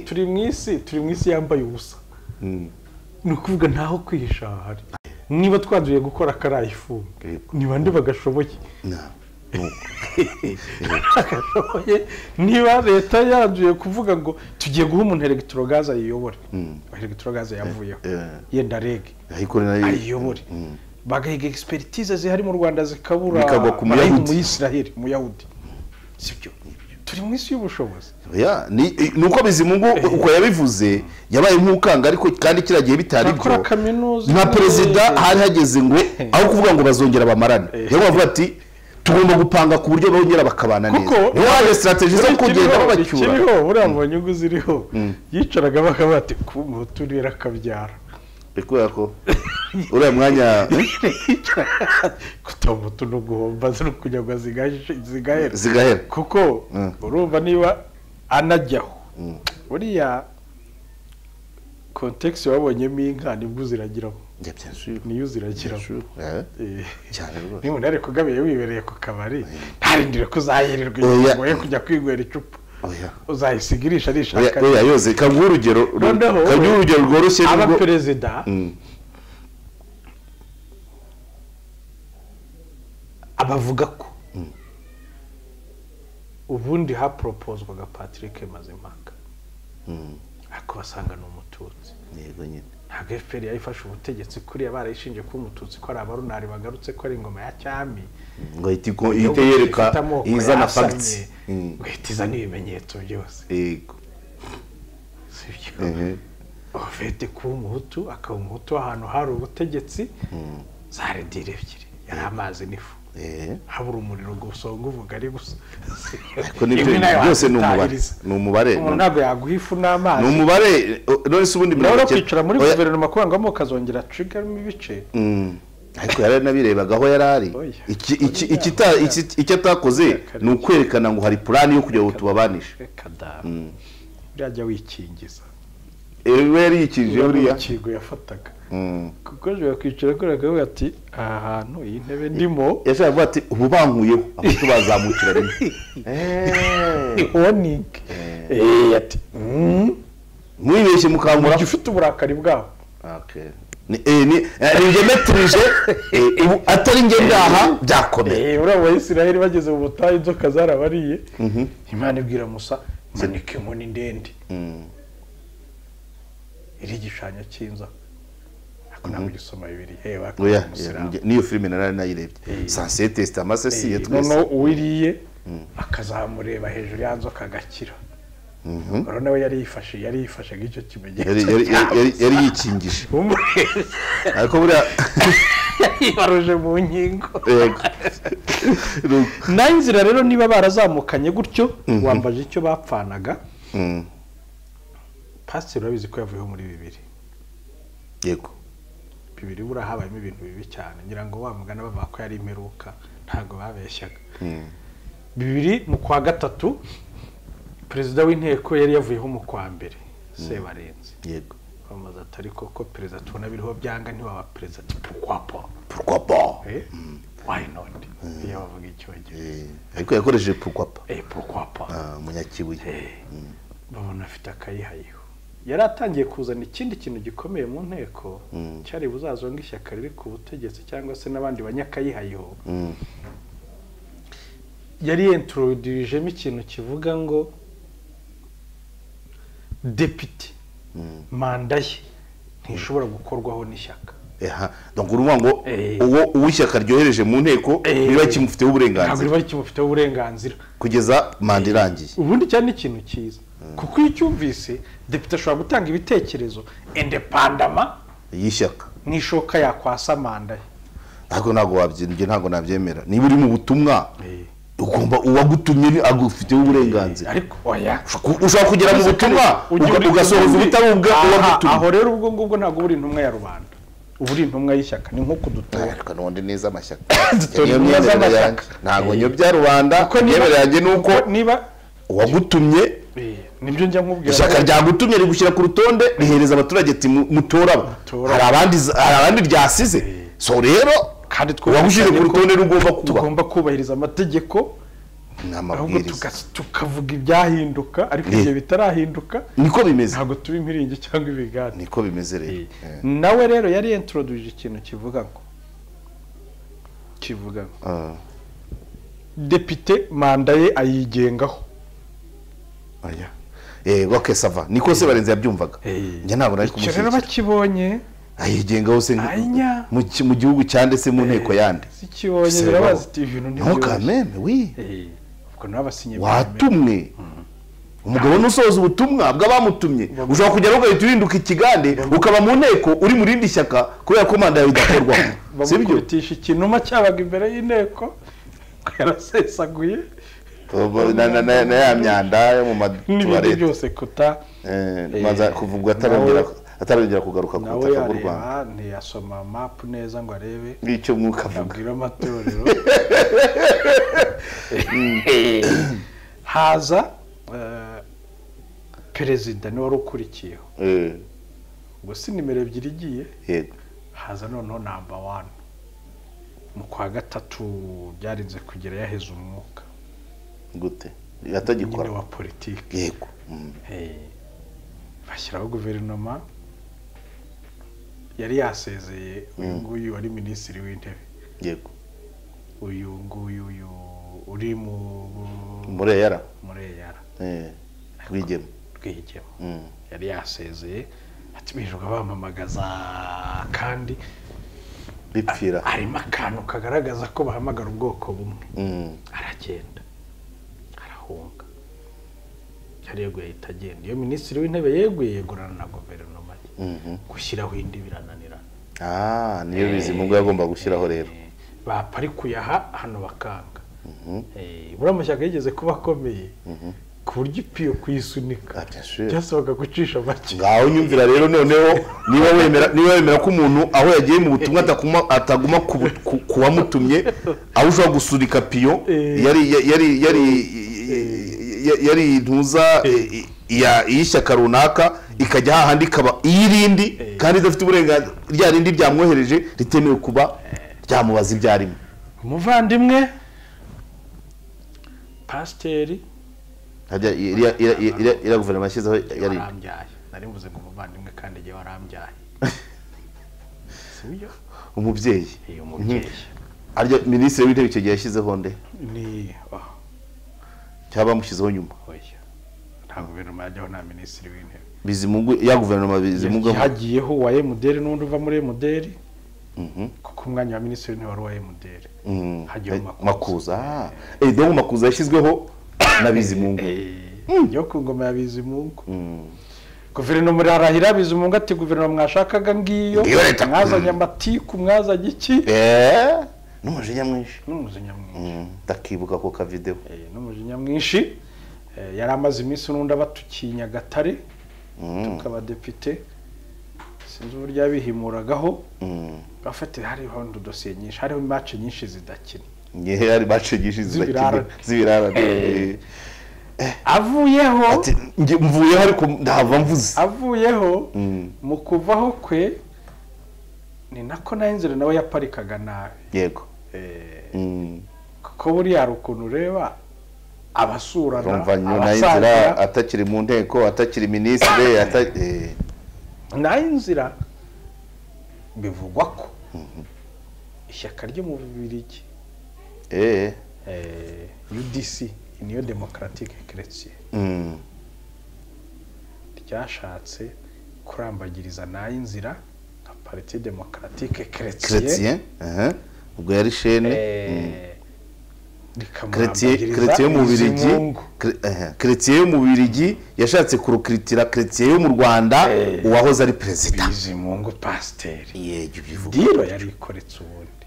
Turi mu isi turi mu isi yambaye ubusa. Mm. Ni ukuvuga ntaho kwihisha hahari niba twanzuye gukora karayifunga Yego. ni bande [LAUGHS] bagashoboye. Niba leta yanzuye kuvuga ngo tugiye guha umuntu elegitorogaze ayiyobore elegitorogaze yavuyeho. Eh. yenda rege ayiyobore. Bagahiga egisperitize zihari mu rwanda zikabura Bikagwa ku barahiga Muyahudi. Turi mu isi y'ubushobozi. Ni uko bizimungu uko yabivuze yabaye nk'ukanga ariko kandi kiriya gihe bitari byo. Nka perezida Eh. hari hageze ngo aho kuvuga ngo bazongera bamarane. Niyo bavuga ati tugomba gupanga ku buryo bongera bakabana neza. Niyo haje sitarateji zo kugenda babacyura. ikiriho buriya mu nyungu ziriho. Yicaraga bakavuga ati ku mutu rero akabyara. Kubera ko uriya mwanya [LAUGHS] kutaba umutu no guhomba no zigahe- zigahera. Zigahera. Kuko Mm. urumva niba anajyaho buriya kontekisi wabonyemo inka ni bwo sûr. niyo. Eh, Eh. rwose. Niba unari kugabiye wibereye ku kabari ntarindire ko Oya. inyuma yo kujya kwinywera icupa. Oya. Uzayisigirisha oya arishaka oya yoze kaguha urugero kaguha urugero rworoshye aba perezida Mm. abavuga ko ubundi haporopozwaga patrick mazimpaka. Mm. ariko basanga ni umututsi yego nyine. Ntabwo fpr yayifashe ubutegetsi kuriya barayishinje kuba umututsi ko ari abarunari bagarutse ko ari ingoma ya cyami. Ngo ihite yereka izana fagiti ngo ihite izana ibimenyetso byose. Yego. Ufite kuba umuhutu akaba umuhutu ahantu hari ubutegetsi zari diri ebyiri. Yari amazi n'ifu. Habura umuriro gusonga uvuga ari gusa ariko ni byo byose ni umubare ni umubare ntabwo yaguha ifu n'amazi ni umubare none se ubundi nawe mirongo no icyenda- kwicara muri guverinoma kubangamo ukazongera triggeramo ibice ariko yari anabirebaga aho yari ari icyo atakoze ni ukwerekana ngo hari purani yo kugira ngo tubabanishe reka da buriya jya wikingiza we yari yikirije buriya yafataga. Kuko jya kwicara kuri akavuga ati aha hantu iyi ntebe ndimo. [LAUGHS] Yashaka kuvuga ati ubu bankuyeho abato bazamukira rimwe. [LAUGHS] Eh, ni warning Eh, ati "Mm, mwibeshye mukangura. Ufite uburakari bwabo ni eh, ni eh, ni eh, ubu atari njye ndaha byakomeye. Eh, uriya bayisiraheli bageze mu butayu inzoka zarabariye. Imana ibwira musa manike inkoni ndende. Mm. iri igishushanyo cy'inzoka. Ntabwo gisoma bibiri eh, niyo filime nari nayirebye sanse tesite amasesi ye twese noneho uwiriye akazamureba hejuru ya nzoka agakira urabona we yari yifashe yari yifashe nk'icyo kimenyetso. Yari [LAUGHS] yikingije. Ariko buriya [LAUGHS] yibaruje mu nkingo. [LAUGHS] Nayo inzira rero niba barazamukanye gutyo wambaje icyo bapfanaga Mm, pasiteri urabizi ko yavuyeho muri bibiri. Yego. Bibiri buriya habayemo ibintu bibi cyane. Ngira ngo wa mugana bavuga ko yari imperuka ntabwo babeshyaga. Mm, bibiri mu kwa gatatu perezida w'inteko yari yavuyeho mu kwa mbere sebarenzi yego. Bamaze atari koko perezida tubona biriho byanga ntiwaba perezida? Ati pourquoi pourquoi pas? Eh? why not? Iyo bavuga icyongereza. Eh, ariko yakoresheje pourquoi pas. Eh pourquoi pas? Ah, munyakibuye babona afite akayihayiho. Yari atangiye kuzana ikindi kintu gikomeye mu nteko cyari buzazonga ishyaka riri ku butegetsi cyangwa se n'abandi banyakayihayiho. Mm, yari yentrodurijemo ikintu kivuga ngo depite manda ye. Ntishobora gukorwaho n'ishyaka. Uruvuga ngo Eh. uwo uw'ishyaka ryohereje mu nteko Eh. niba kimufiteho uburenganzira. Riba kimufiteho uburenganzira. Kugeza manda irangiye. Ubundi cyane ikintu cyiza. Kuko iyo ucyumvise depite ashobora gutanga ibitekerezo. Indepandama? Y'ishyaka. N'ishoka yakwasa manda ye. Ariko ntabwo wabyemera ntabwo nabyemera. Niba uri mu butumwa Eh. ugomba uwagutumye agufiteho uburenganzira. Ariko oya. Ushobora kugera mu butumwa ugasohoza ubundi- ubutari ubwa Aha, uwagutumye. aho rero ubwo ngubwo ntabwo uba uri intumwa ya rubanda. Uba uri intumwa y'ishyaka ni nko kudutora. N'ubundi neza amashyaka. [COUGHS] Ntabwo Eh. nyobya rubanda. Imyemerere yanjye ni uko uwagutumye Eh, ni byo njya nkubwira. Ishyaka ryagutumye rigushyira ku rutonde rihereza abaturage ati "Mu- mutora aba." Mutora hari aba. abandi ryasize so rero kandi uwagushyize ku rutonde rugomba kuba. tugomba kubahiriza amategeko ahubwo tukavuga ibyahinduka ariko Eh. igihe bitarahinduka niko bimeze. ntabwo tuba impiringi cyangwa ibigani niko bimeze rero. Eh. nawe rero yari yentroduje ikintu kivuga ngo kivuga ngo Ah, depite manda ye ayigengaho. Oya. Eh, ok sava niko se barenze yabyumvaga. Njye ntabwo nari icyo rero kumushyigikira bakibonye ayigengaho se nk- Anya. mu gihugu cyande se mu nteko yande zikibonye birabazi ibintu ntibyoroshye kameme wi Eh, watumwe. Umugabo nusohoza ubutumwa bw'abamutumye. Ushobora kugera ugahita uhinduka ikigande ukaba mu nteko uri mu rindi shyaka kubera ko manda yawe idakorwaho [COUGHS] si byo? Bamukubitisha ikinuma cyabaga imbere y'inteko yarasesaguye. Na, ya myanda yo mu matuwarete byose kuta eh, maze kuvugwa atarongera kugaruka ku butaka bw'u Rwanda. ntiyasoma mapu neza ngo arebe. Ngicyo mwuka avuga. Amatorero. [LAUGHS] Haza eh, perezida ni we wari ukurikiyeho Eh, ubwo si nimero ebyiri igiye? Haza noneho namba wani mu kwa gatatu byarinze kugera yaheze umwuka. Gute. Atagikora wa politiki. Yego. Mm. Bashyiraho guverinoma. Yari yasezeye uyu nguyu wari minisitiri w'intebe. Yego. Uyu nguyu uyu uri mu muri yara muri eyara eh rwigema. Rwigema. Mm. yari yasezeye ati birirwa bampamagaza kandi bipfira. harimo akantu kagaragaza ko bahamagara ubwoko bumwe. Mm. aragenda. Yari yeguye ahita agenda iyo minisitiri w'intebe yeguye yegurana na guverinoma. Ye Mhm. gushyiraho indi birananirana ah niyo bizimungu yagomba gushyiraho rero. Eh, baparikuye aha hano bakanga. Eh, buriya amashyaka yigeze kuba akomeye. Ku buryo ipiyo kuyisunika byasabaga gucisha make. Ngaho nyumvira rero noneho niba wemera ko umuntu aho yagiye mu butumwa ataguma ku wamutumye aho ushobora gusurika piyo Eh. yari yari yari yari yari ntuza eh, iy'ishyaka runaka ikajya hahandi ikaba iy'irindi kandi idafite uburenganzira. Rya rindi ryamwohereje ritemewe kuba ryamubaza ibyo arimo. Umuvandimwe? Pasiteri iriya- guverinoma yashyizeho yari nari mvuze ngo umuvandimwe kandi igihe warambyaye. [LAUGHS] Umubyeyi. Iyo mubyeyi arya minisitiri w'intebe icyo gihe yashyizeho nde? Ni cyangwa bamushyizeho nyuma nta guverinoma yajyaho nta minisitiri w'intebe bizimungu ya guverinoma bizimungu hagiyeho uwa emuderi n'undi uva muri emuderi Mhm. kuko umwanya wa minisitiri w'intebe wari uwa emuderi Mm. hagiyeho Eh, Makuza. ah. eh donc makuza yashyizweho na bizimungu yo ku ngoma ya bizimungu Mm. guverinoma irarahira bizimungu ati guverinoma mwashakaga ngiyo mwazanye amatiku mwazanye iki eh n'umujinya mwinshi n'umujinya mwinshi ndakibuka ko kavidewo Eh, n'umujinya mwinshi Eh, yari amaze iminsi n'undi abatukiye nyagatare tukabadepite sinzi uburyo yabihimuragaho bafite hariho dosiye nyinshi hariho imace nyinshi zidakina. Ngewe hari bace nyinshi Z'ibirarane. z'ibirarane Eh. avuyeho. Ati njye mvuyeho ariko ndahava mvuze. Avuyeho. Mm. mu kuvaho kwe ni nako na yo inzira nawe yaparikaga nabi. Yego. Eh. Kuko buriya hari ukuntu ureba abasurana abasangira atakiri mu nteko atakiri minisitiri eh. na yo inzira bivugwa ko ishyaka ryo mu bubirigi eh eh, UDC niyo demokaratike chrétien Mm. ryashatse kurambagiriza na yo inzira nka parti demokaratike aha. Ubwo yari shene eh, yo mu aha. chrétien yo mu Bubiligi yashatse kurukiritira chrétien yo mu Rwanda Eh. uwahoze ari perezida. Bizimungu pasiteri yego ibivuga diro yari ikoretse ubundi.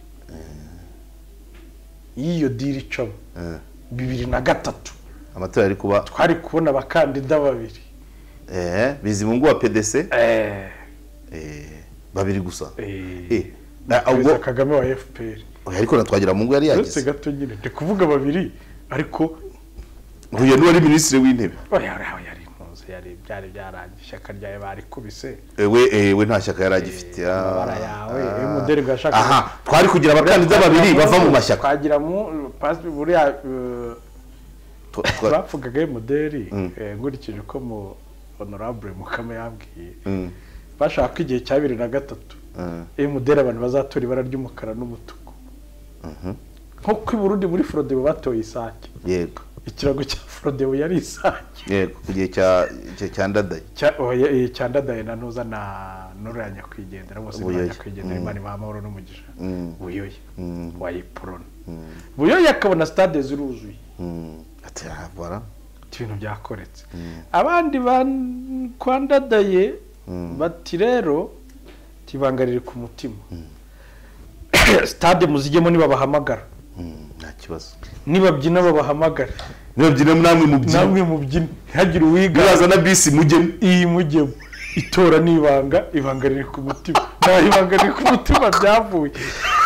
Y'iyo diro icamo Eh. bibiri na gatatu. Amatora ari kuba twari kubona abakandida babiri. Eh bizimungu wa PDC eh, eh babiri gusa. Eh, eh. Perezida kagame wa fpr ariko na twagira mungu yari uretse yagize gato nyine ndi kuvuga babiri ariko uyu ni wari minisitiri w'intebe. Oya oya oya, yari impunzi yari byari byarangiye ishyaka ryawe barikubise. Ewe ewe nta shyaka yari agifite. Amabara yawe Ah. iyo umuderi gashaka. aha twari kugira abakandida babiri bava mu mashyaka. twagira mu pasi buriya eh, bavugaga emuderi Mm. nkurikije uko mu honorable mukama yambwiye Mm, bashaka ko igihe cya bibiri na gatatu. Emuderi abantu bazatora ibara ry'umukara n'umutuku. Mhm. nk'uko i burundi muri forodebo batoye isake. Yego. Ikirago cya forodebo yari isake. Yego. Ku gihe cya cya- cya ndadaye. Cya- oya, eh, cyandadaye na ntuza na n'uriya nyakwigendera. Bose Buyoya. nyakwigendera Mm. imana ibaha amahoro n'umugisha. Mm, buyoya. Mm, wayiporona mm, buyoya akabona stade ziruzuye. Mm. ati ah, voilà. ibintu byakoretse. Mm, abandi bakwandadaye mm. bati rero tibangarire ku mutima. [CLEARS THROAT] Stade muzigemo nibabahamagara. Mm, nta kibazo. Nibabyina babahamagare nibabyina namwe mu byino namwe mubyine. Ntihagire uwiga. Nibaza na bisi mujyemo iyi mujyemo itora ni ibanga ibanga riri ku mutima. Nta ibanga riri ku mutima byavuye.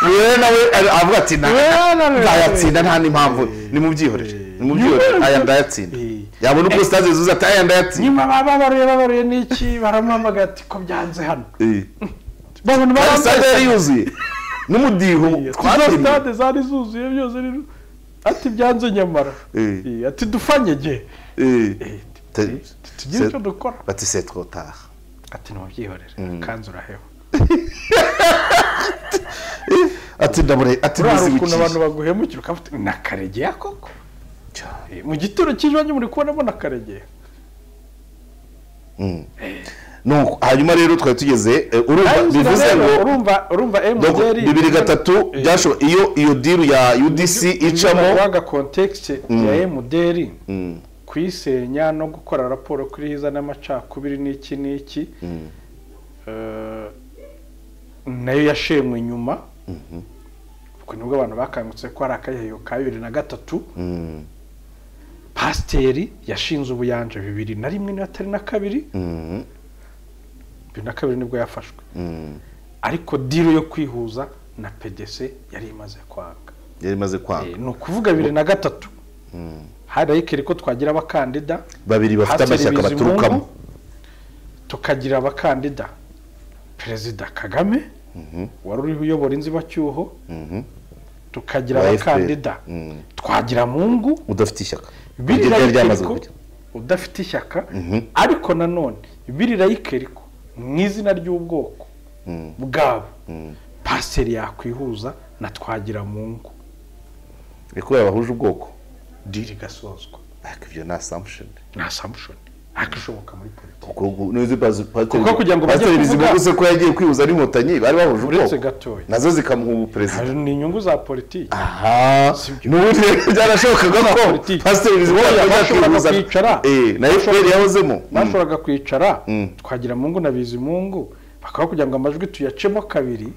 Wewe nawe avuga ati "Na- Wewe nawe- nzayatsinda nta n'impamvu. Nimubyihorere. Nimubyihorere. Aya ndayatsinda yabona uko sitaze zuza ati aya ndayatsinda nyuma baba baruye babaruye n'iki? Baramuhamagara ati ko byanze hano. Stade yari yuzuye. N'umudiho izo twatemye stade zari zuzuye byose ati byanze nyamara. Eh. Eh, ati dufanyege Eh. Tugire icyo dukora. bati tard ati ntimubyihorere kanzu uraheba [LAUGHS] ati ndabure ati ntuzi ukuntu abantu baguhemukira uti, na karegeya koko? Mu gituro cy'iwanyu muri kubonamo na karegeya Mm. Hanyuma rero twari tugeze eh, bivuze ngo urumva urumva MDR bibiri gatatu Eh. iyo iyo diru ya UDC icamo waga kontekste ya emuderi Mm, kuyisenya no gukora raporo kuri hiza n'amacakubiri n'iki n'iki mm, eh, na yo yashemwe nyuma mhm, ubwo ni bwo abantu bakangutse ko hari akayayo ka bibiri na gatatu. Mm, pasiteri yashinze ubuyanja bibiri na rimwe n'atari na kabiri. Mm, bibiri na kabiri ni bwo yafashwe. Mm. ariko diro yo kwihuza na pdc yari imaze kwanga. Yari imaze kwanga. Eh, ni ukuvuga bibiri na gatatu. Mm. hari ko twagira abakandida. Babiri bafite amashyaka baturukamo. Tukagira abakandida. Perezida kagame Mhm, wari uriho uyobora inzibacyuho. Mhm. tukagira abakandida. FPR. Mm. twagira mungu. Udafite ishyaka. Biri Iryo na ryari ryamaze Rikiriko, kujya udafite ishyaka. Ariko nanone biri rayikeriko mu izina ry'ubwoko bwabo. Pasiteri yakwihuza na twagira mu ngo kubera bahuje ubwoko? Diri igasozwa ibyo ni assumption. Ni asamushoni ariko ishoboka muri politiki. Kugira ngo pasiteri bizimungu se ko yagiye kwihuza n'inkotanyi bari bahuje ubwoko na zo zikamuha ubuperezida. Ni inyungu za politiki. Aha. N'ubundi byarashobokaga ko pasiteri bashoboraga kwihuza kwicara. eh na fpr yahozemo bashoboraga kwicara. Mm. twagira mungu na bizimungu. Bakaba kugira ngo amajwi tuyacemo kabiri.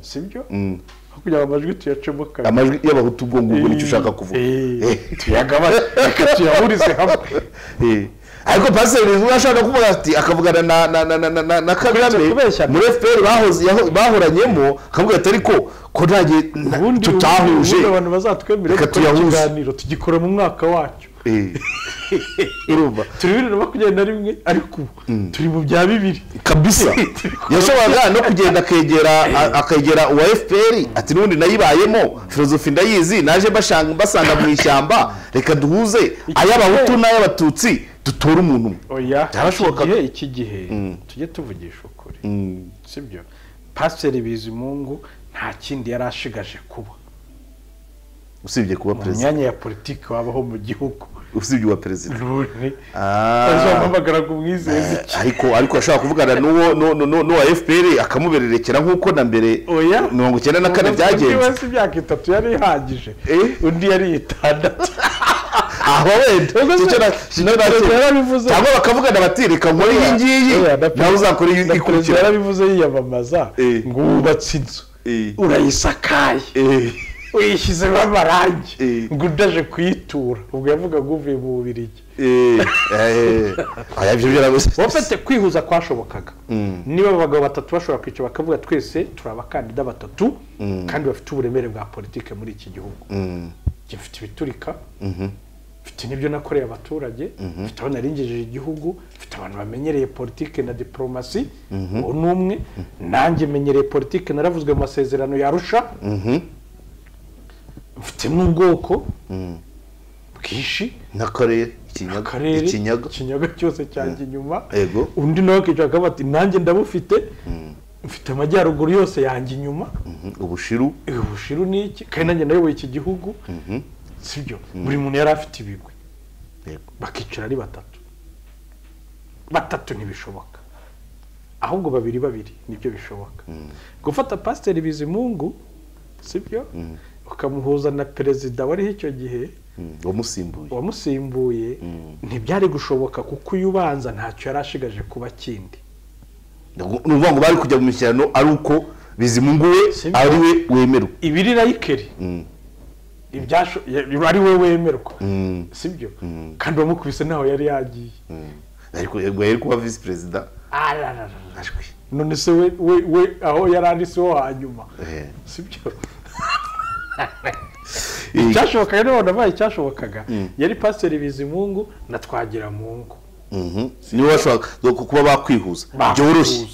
Sibyo Mm. kugira ngo amajwi tuyacemo kabiri. Amajwi y'abahutu ubwo ngubwo ni cyo ushaka kuvuga. Eh, Eh. tuyagabane reka tuyahurize hamwe. [LAUGHS] Eh. ariko pasiteri rizwi ashobora kuvuga ati akavugana na na na na na kagame. Muri efuperi bahoranyemo akavuga ati ariko ko nta gihe tutahuje? abantu bazatwemerera gukora ikiganiro tugikora mu mwaka wacyo. Eh. [LAUGHS] Urumva. Turi bibiri na makumyabiri na rimwe ariko mm. turi mu bya bibiri. Kabisa. [LAUGHS] Yashoboraga no kugenda akegera akegera uwa efuperi ati n'ubundi nayibayemo filozofi ndayizi naje basanga mu ishyamba. Reka duhuze ay'abahutu n'ay'abatutsi. Dutore umuntu umwe oya iki gihe. Gihe tujye tuvugisha ukuri. Sibyo? Pasiteri bizimungu nta kindi yari ashigaje kuba. Usibye kuba mu perezida myanya ya politiki wabaho mu gihugu. Usibye uwa perezida Ah. Eh, ariko ariko ashobora kuvugana n'uwa fpr akamubererekera nk'uko na mbere mirongo icyenda na kane byagenze. imyaka itatu yari ihagije. Eh? undi yari itandatu. Aho wenda cyangwa bakavugana bati reka nkore iyi ngiyi nawe uzakora ikurikira yarabivuze yiyamamaza Eh. ngo wubatse inzu Eh. urayisakaye Eh. uyishyizemo amarangi Eh. ngo udaje kuyitura ubwo yavugaga uvuye mu bubirigi Eh, eh, wafite kwihuza kwashobokaga. Niba abagabo batatu bashobora kwicara bakavuga twese turi abakandida batatu kandi bafite uburemere bwa politiki muri iki gihugu. Gifite ibiturika. Mfite n'ibyo nakoreye abaturage mfite aho naringejeje igihugu mfite abantu bamenyereye politiki na diporomasi uwo ni umwe. Nanjye menyereye politiki naravuzwe mu masezerano yarusha mfite n'ubwoko bwinshi. N'akarere ikinyaga akarere ikinyaga ikinyaga cyose cyanjye inyuma. Undi nawe akicara ati nanjye ndabufite. Mfite amajyaruguru yose yanjye inyuma. Mhm, ubushiru. Ubushiru ni iki? Kandi nanjye nayoboye iki gihugu. Sibyo buri muntu yari afite ibigwi. Bakicara ari batatu. Batatu ntibishoboka. Ahubwo babiri babiri ni byo bishoboka. Gufata pasiteri bizimungu sibyo? Ukamuhuza na perezida wariho icyo gihe Mm, wamusimbuye. wamusimbuye. Ntibyari gushoboka kuko uyu ubanza ntacyo yari ashigaje kuba kindi. Ni ukuvuga ngo bari kujya mu mishyikirano ari uko bizimungu we ari we wemerwa ibiri rayikeri ari we wemerwa. Mm. sibyo? Kandi uwamukubise ntaho yari yagiye. Ariko yego yari kuba visi perezida ajwi none se we aho yari ari siho hanyuma? Eh. sibyo? [LAUGHS] Icyashobokaga niba nabaye icyashobokaga. Yari pasiteri bizimungu na twagira mungu Mhm. ni we bashobora kuba bakwihuza. Byoroshye.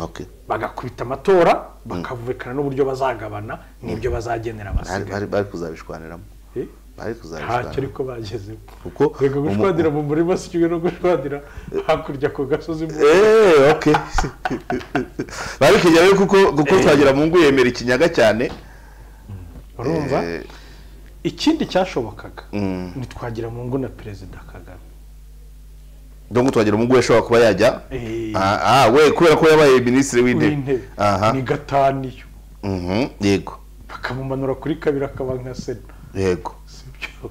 Okay. Bagakubita amatora bakavukana n'uburyo bazagabana n'ibyo bazagenera bari abasigaye. bari- bari kuzabishwaniramo. Eh? bari ntacyo kuzabishwaniramo ariko bagezemo kuko reka gushwadira mu murima si kimwe no gushwadira hakurya ku gasozi mu- Eh, bari [LAUGHS] kujya rero kuko kuko twagira mu ngo yemera ikinyaga cyane. Urumva? Eh, ikindi cyashobokaga Mm. ntitwagira mu ngo na perezida kagame. ngo turagira umuguhe ushobora kuba yajya. Eh. Ah, ah, we kubera ko yabaye minisitiri w'intebe. Ni gataniyo. Mhm, yego. Bakamumanura kuri kabiri akaba nka sena. Yego.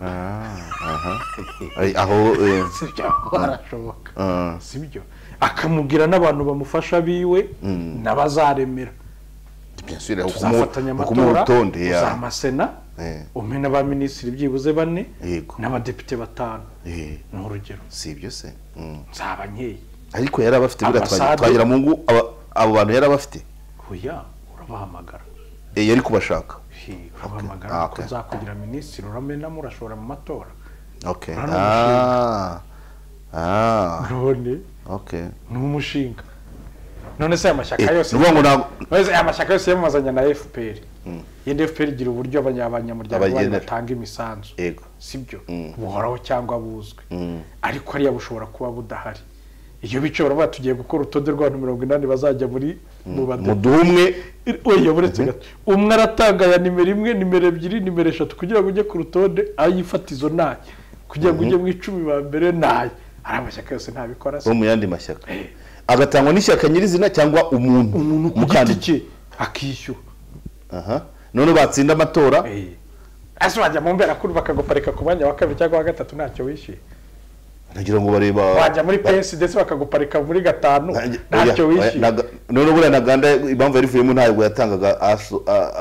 Ah, eh, aho eh. barashoboka. Sibyo. Akamubwira n'abantu bamufasha biwe mm. n'abazaremera. Tuzafatanya amatora uzamasena umwe n'abaminisitiri byibuze bane n'abadepite batanu. Eh, ni urugero. Si ibyo se? Mm. nzaba nkeye ariko yari abafite twagira- mu ngo abo bantu yari abafite? Oya urabahamagara. Eh, yari kubashaka. Urabahamagara Ah, ko nzakugira minisitiri uramenamo urashobora mu matora. Okay Hano ah. ah. None. Okay ni umushinga. None se aya mashyaka Eh, yose ni ngo ntabwo none se aya mashyaka yose yamamazanya na fpr yenda fpr igira uburyo abanya- abanyamuryango bayo batanga imisanzu. Yego. Sibyo? Mm. buhoraho cyangwa buzwi. Mm. ariko hariya bushobora kuba budahari. Iyo bicaye baravuga tugiye gukora urutonde rw'abantu mirongo inani bazajya muri mu bade muduhe umwe. Oya buretse gato umwe aratanga ya nimero imwe nimero ebyiri nimero eshatu. Kugira ngo ujye ku rutonde ayifatizo na yo kugira ngo ujye mu icumi ba mbere na yo ari amashyaka yose ntabikora se. Mu yandi mashyaka? Agatangwa n'ishyaka nyirizina cyangwa umuntu? Umuntu ku giti cye akishyura. None batsinda amatora? Ese wajya mu mbera kuri bakaguparika ku mwanya wa kabiri cyangwa wa gatatu ntacyo wishyuye. Nagira ngo bareba wajya muri pesi ndetse bakaguparika muri gatanu ntacyo wishyuye. none buriya ntaganda impamvu yarivuyemo ntabwo yatangaga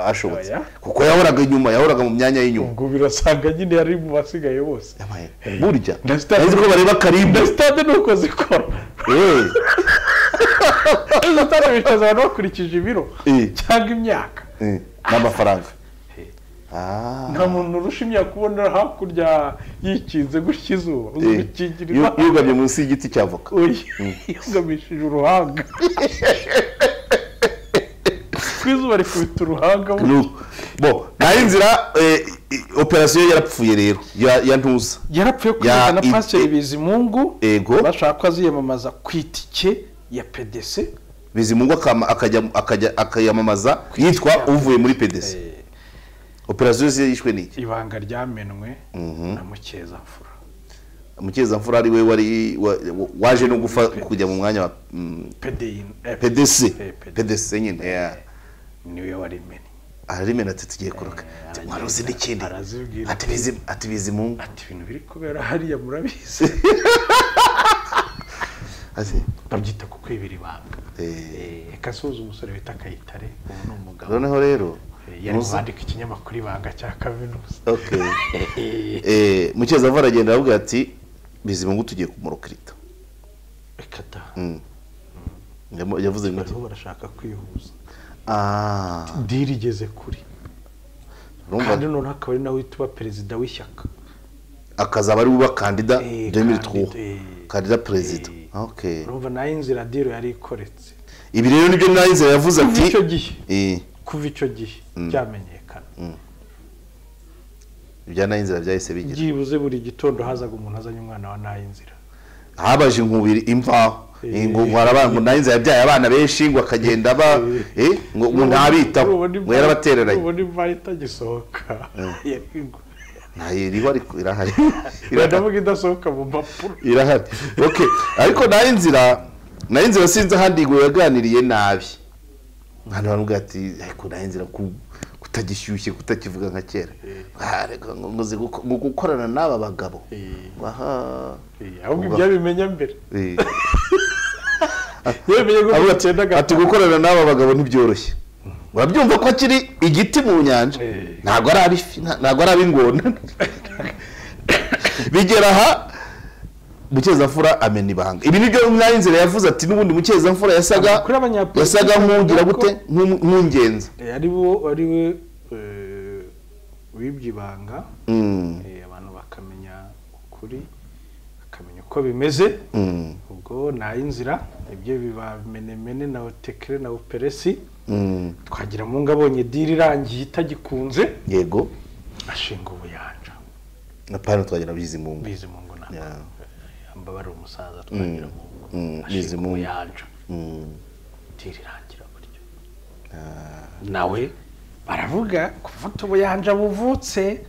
ashobotse kuko yahoraga inyuma yahoraga mu myanya y'inyuma. Ubwo birasanga nyine yari mu basigaye bose. Burya. Nzi ko bareba karimba na sitade ni uko zikora? Eh, sitade bicaza abantu bakurikije ibiro cyangwa imyaka? N'amafaranga Ah. nta muntu urusha imyaka ubona hakurya yikinze gutya izuba. Eh, yugamye munsi y'igiti cya voka oya yugamishije uruhanga. Ku izuba rikubita uruhanga bo naho inzira eh, operasiyo yarapfuye rero. Ya ntuza. Yarapfuye Ya- kugeza na pasiteri bizimungu. Bashaka ko aziyamamaza ku itike ya pdc bizimungu akama- akajya akajya akayamamaza yitwa uvuye muri pdc operasiyo yose yishwe n'iki ibanga ryamenwe Mhm. na mukezamfura mukeza ari we wari wa- waje no gufa kujya mu mwanya wa mm, pdi pdc Eh, nyine ya ni we warimennye ararimena ati tugiye kuruka. Wari uzi n'ikindi ati bizi ati bizimungu. Ati ibintu biri kubera hariya murabizi. [LAUGHS] Babyita ku kwibira ibanga. Asuhuza umusore bita kayitare ubu ni umugabo noneho rero yari kwandika ikinyamakuru ibanga cya kaminuza mukeza aragenda aravuga ati bizimungu tugiye kumurokirita reka da yavuze ngo bariho barashaka kwihuza diri igeze kuri kandi noneho akaba ari nawe uba perezida w'ishyaka akazaba ari we uba kandida Eh, 2003 kandida, perezida urumva na yo inzira diro yari ikoretse. Ibi rero ni byo nayize yavuze kuva ati icyo gihe. Eh. Kuva icyo gihe. Byamenyekana. Ibya nayinzira byahise bigira. Byibuze buri gitondo hazaga umuntu azanye umwana wa nayinzira. Habaje inkubiri imvaho Eh. ngo ngo ngo nayinzira yabyaye abana benshi ngo akagenda aba eh. Ngo ngo ntabitaho ngo yarabatereranye. ubona imvaho itagisohoka [LAUGHS] ariko irahari iranavuga idasohoka mu mpapuro irahari okay ariko nayinzira nayinzira sinzi ahandi ngo yaganiriye nabi hano baravuga ati ariko nayinzira ku kutagishyushye kutakivuga nka kera ngo gukorana n'aba bagabo aha ahubwo ibyo abimenya mbere ati gukorana n'aba bagabo ntibyoroshye urabyumva ko akiri igiti mu nyanja? Eh. ntabwo ari ntabwo ab'ingona bigera aha mukezamfura amena ibanga. Ibi ni byo inzira yavuze ati n'ubundi mukezamfura yasaga yasaga nk'ugira gute? Eh, ari we wibye ibanga. Mm, eh, abantu bakamenya ukuri bakamenya uko bimeze. Mm, ubwo na yo inzira ibyo biba menemene na otekere na operesi. Twagira mu abonye diri irangiye itagikunze yego. Ashinga ubuyanja. Na pano twagira bizimungu. Bizi mu ngo ntabwo Yeah. yamba bari umusaza twagira mu ngo mm, ashinga Bizimungu. ubuyanja. Mm, diri irangira buryo. Nawe baravuga kuvuta ubuyanja buvutse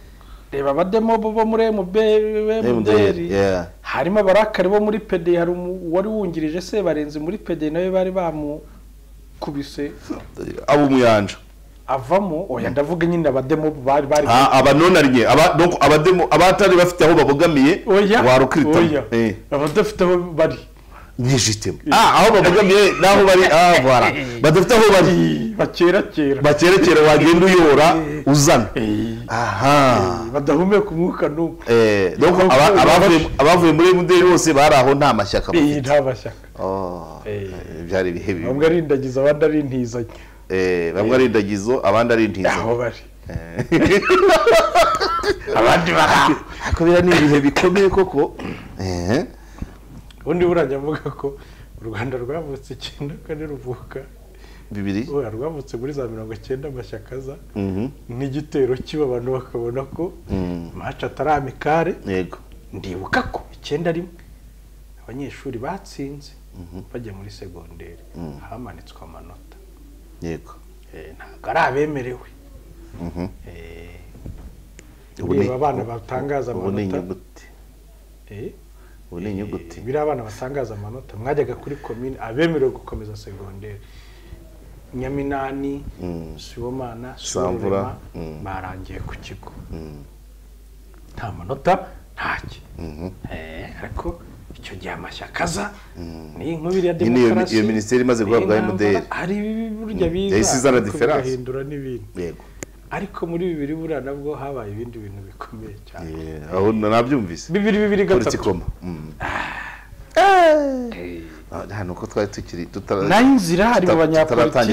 reba abademo bo muri emuderi harimo abarakari bo muri pede hari umu- wari wungirije se barenze muri pede nawe bari bamukubise abo umuyanja. avamo oya ndavuga nyine abademo bari bari Ah, abanonariye abademo abatari bafite aho babogamiye oya warukirita oya. Eh. Abadafite aho bari. Nijitemo ah aho babogamiye naho [LAUGHS] bari ah voilà badafite aho bari Ii, bakera kera bakerekera wagenda uyora uzana aha. Badahumeka umwuka n'umwe eh abavuye muri mudeli bose bari aho nta mashyaka iyi bafite nta mashyaka oh Eh. eh, byari ibihe bibi bamwe ari indagizo abandi ari intizanyo eh bamwe ari indagizo abandi ari intizo aho bari Eh. abandi bari aho ariko biriya ni ibihe bikomeye koko. Eh ubundi burajya avuga ko u rwanda rwavutse icyenda kane ruvuka. Bibiri? Rwavutse muri za mirongo icyenda amashyaka aza Mhm. n'igitero kiba abantu bakabona ko Mm. maci atari amikare. Yego. Ndibuka ko icyenda rimwe. Abanyeshuri batsinze bajya muri segonderi. Hamanitswe amanota. Yego. Eh, ntabwo ari abemerewe. Mhm. Eh, ureba abana batangaza ubu ni amanota. inyuguti. Eh, ubu ni inyuguti biriya abana batangaza amanota mwajyaga kuri komine abemerewe gukomeza segonderi nyaminani Mm. sibomana siborurema mm. barangiye ku kigo Mm. nta manota ntacyo Mhm. Eh, ariko icyo gihe amashyaka aza ni inkubiri ya demokarasi iyo minisiteri imaze guhabwa MDL. hari burya biza bigahindura n'ibindi ariko muri bibiri buriya nabwo habaye ibindi bintu bikomeye cyane. Eh, aho nabyumvise. Bibiri bibiri gatatu. Mm. Ah, nta nuko twari tukiri tutaratangira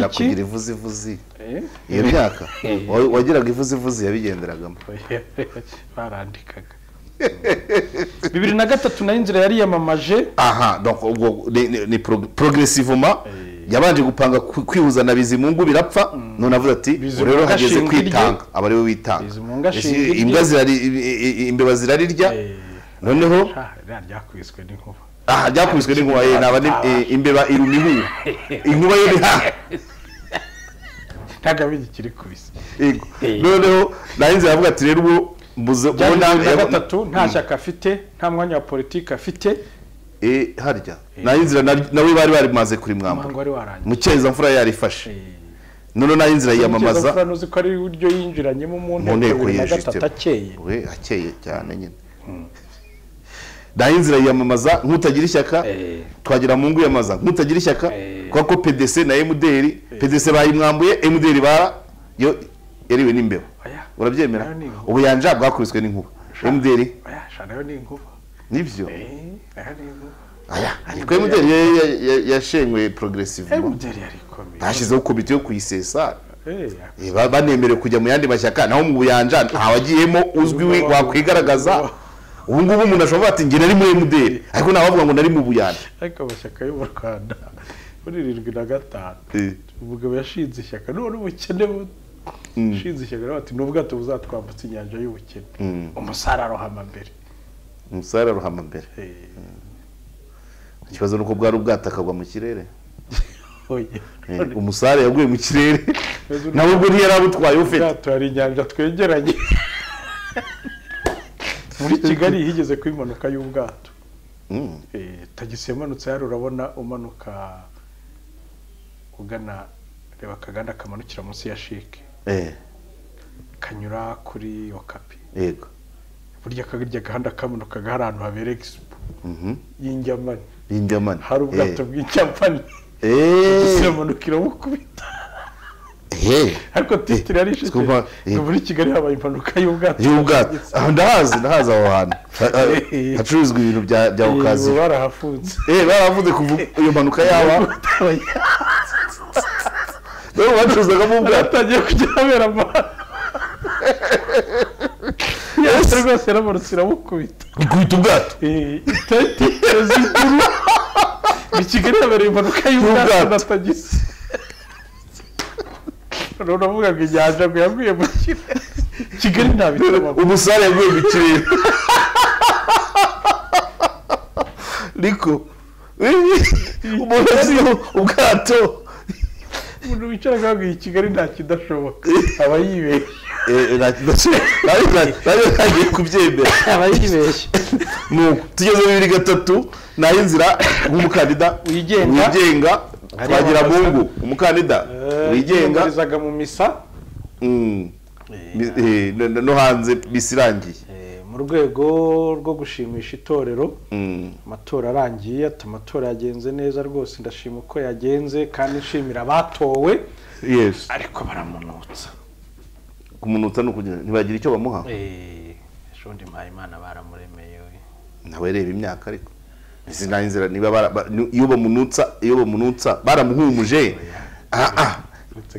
kugira ivuzivuzi. Eh, iyo myaka. Wa- wagiraga ivuzivuzi yabigenderagamo. [LAUGHS] Barandikaga. Bibiri na gatatu na yo inzira yari yiyamamaje aha ni- ni- ni prog- progressivement. Yabanje gupanga kwihuza na bizimungu birapfa none avuga ati Bizimungu "Ubu rero hageze ashinga irye." kwitanga. Aba ari we witanga Bizimungu Ese ashinga irye. imbwa zirari i- i- i- imbeba zirarirya? Eh, noneho ryakubiswe n'inkuba. Aha ryakubiswe n'inkuba. Ye naba ni- eh, imbeba iruma ihuha inkuba yo ni ha ntabwo abizi ikiri kubise. Eh. noneho na yo inzira avuga ati rero ubu mbuze ubona- na gatatu nta shyaka afite nta mwanya wa politiki afite Eh, harya na yo inzira na- nawe bari barimaze kuri mwamba umuhango wari warangiye. Mucyeza mfura yarifashe. Eh, noneho na yo inzira yiyamamaza mu nteko akeye. We akeye cyane nyine. Nayo inzira yiyamamaza nk'utagira ishyaka Eh. twagira mu ngo yiyamamaza nk'utagira ishyaka Eh. kubera ko pdc na mdr pdc bayimwambuye mdr bara yo yariwe n'imbeba. Urabyemera? Ubuyanja bwakubiswe n'inkuba. Mdr ni byo Eh, ya- ya- ya- yashenywe yari ikomeye bashyizeho komite yo kuyisesa. Eh, Eh, ba- banemerewe kujya mu yandi mashyaka. Naho mu buyanja ntawagiyemo uzwi we wakwigaragaza. Ubu ngubu umuntu ashobora ati njye nari muri mdr ariko ntawavuga ngo nari mu buyanja. Ariko amashyaka yo mu rwanda muri irindwi na gatanu. Eh, umugabo yashinze ishyaka. None ubukene bu- yashinze ishyaka aravuga ati ni ubwato buzatwambutsa inyanja y'ubukene. Mm. umusare arohama mbere. Umusare arohama mbere. Ikibazo ni uko bwari ubwato akagwa mu kirere. [LAUGHS] Eh, umusare yaguye mu kirere. Nawe ubwo ntiyari abutwaye ufite? Ubwato hari inyanja twegeranye. [LAUGHS] Muri kigali higeze kuba impanuka y'ubwato. Mm, Eh, tagisi yamanutse hano urabona umanuka ugana reba akaganda kamanukira munsi ya shike eh, kanyura kuri okapi. Yego. Burya kagarya gahanda kamanukaga hari ahantu habera egisipo Mhm. y'injyamani y'injyamani hari ubwato bw'injyamani Eh, iramanukira bukubita eh, ariko titiri yari ishize eh. muri kigali habaye impanuka y'ubwato. Y'ubwato. Aho ndahazi ndahazi aho hantu. Ha- ha- Eh. hacururizwa ibintu bya Eh, okaziyo barahafunze eh baravuze kuva iyo mpanuka yaba. [LAUGHS] Bacuruzagamo ubwato. Bwatangiye kujya habera amahano [LAUGHS] yose rwose yaramanutse irabukubita ikubita ubwato itete zikuru ni kigali habereye impanuka y'ubwato na tagisi uravuga ngo inyanja ngo yaguye mu kirere kigali nta bitabo umusare yaguye mu kirere niko umuntu asizeho ubwato umuntu wicara akabwira kigali nta kidashoboka aba yibeshye Ntagiye kubyemera aba yibeshye nuko tugeze bibiri gatatu na yo inzira nk'umukandida Wigenga. twagira mungu umukandida wigenga mu misa Mm. Mi- no- no hanze bisi irangiye mu rwego rwo gushimisha itorero Mm. amatora arangiye ati amatora yagenze neza rwose ndashima uko yagenze kandi nshimira abatowe ariko baramunutsa kumunutsa ni ukugira ntibagira icyo bamuha. Ejo ndi mpayimana baramuremeye we nawe reba imyaka ariko. Izi nta inzira niba iyo bamunutsa iyo bamunutsa baramuhumuje. Ah ah.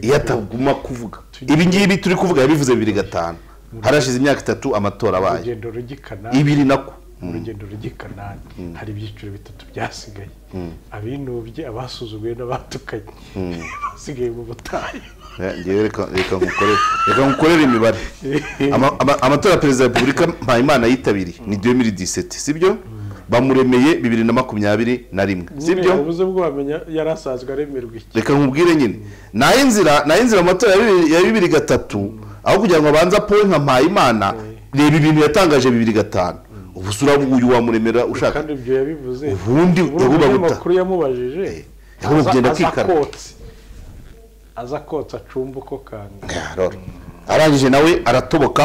Iyo ataguma kuvuga. Ibi ngibi turi kuvuga yabivuze bibiri gatanu. Harashize imyaka itatu amatora abaye. Urugendo ibiri nako mu rugendo rujya i kanani hari ibyiciro bitatu byasigaye. Abinubye abasuzuguye n'abatukanye. [LAUGHS] Basigaye mu butayu. Eh, ngewe reka nkukorere imibare Ama- ama- amatora ya perezida wa repubulika mpayimana yitabiriye. Ni 2017 sibyo? Bamuremeye bibiri na makumyabiri na rimwe sibyo? ubuze bwo wamenya yari asanzwe aremerwa iki? Reka nkubwire nyine. Nayo inzira na yo inzira mu matora ya bibiri- gatatu aho kugira ngo abanze apowe nka mpayimana reba ibintu yatangaje bibiri gatanu. Ubu uravuga uyu wamuremera ushaka? Kandi ibyo yabivuze. Ubundi ubundi yabubaga uta- umunyamakuru yamubajije. Yabubaga aza- ugenda aza kotsa aza kotsa acumba uko kanga Rora. arangije nawe aratoboka.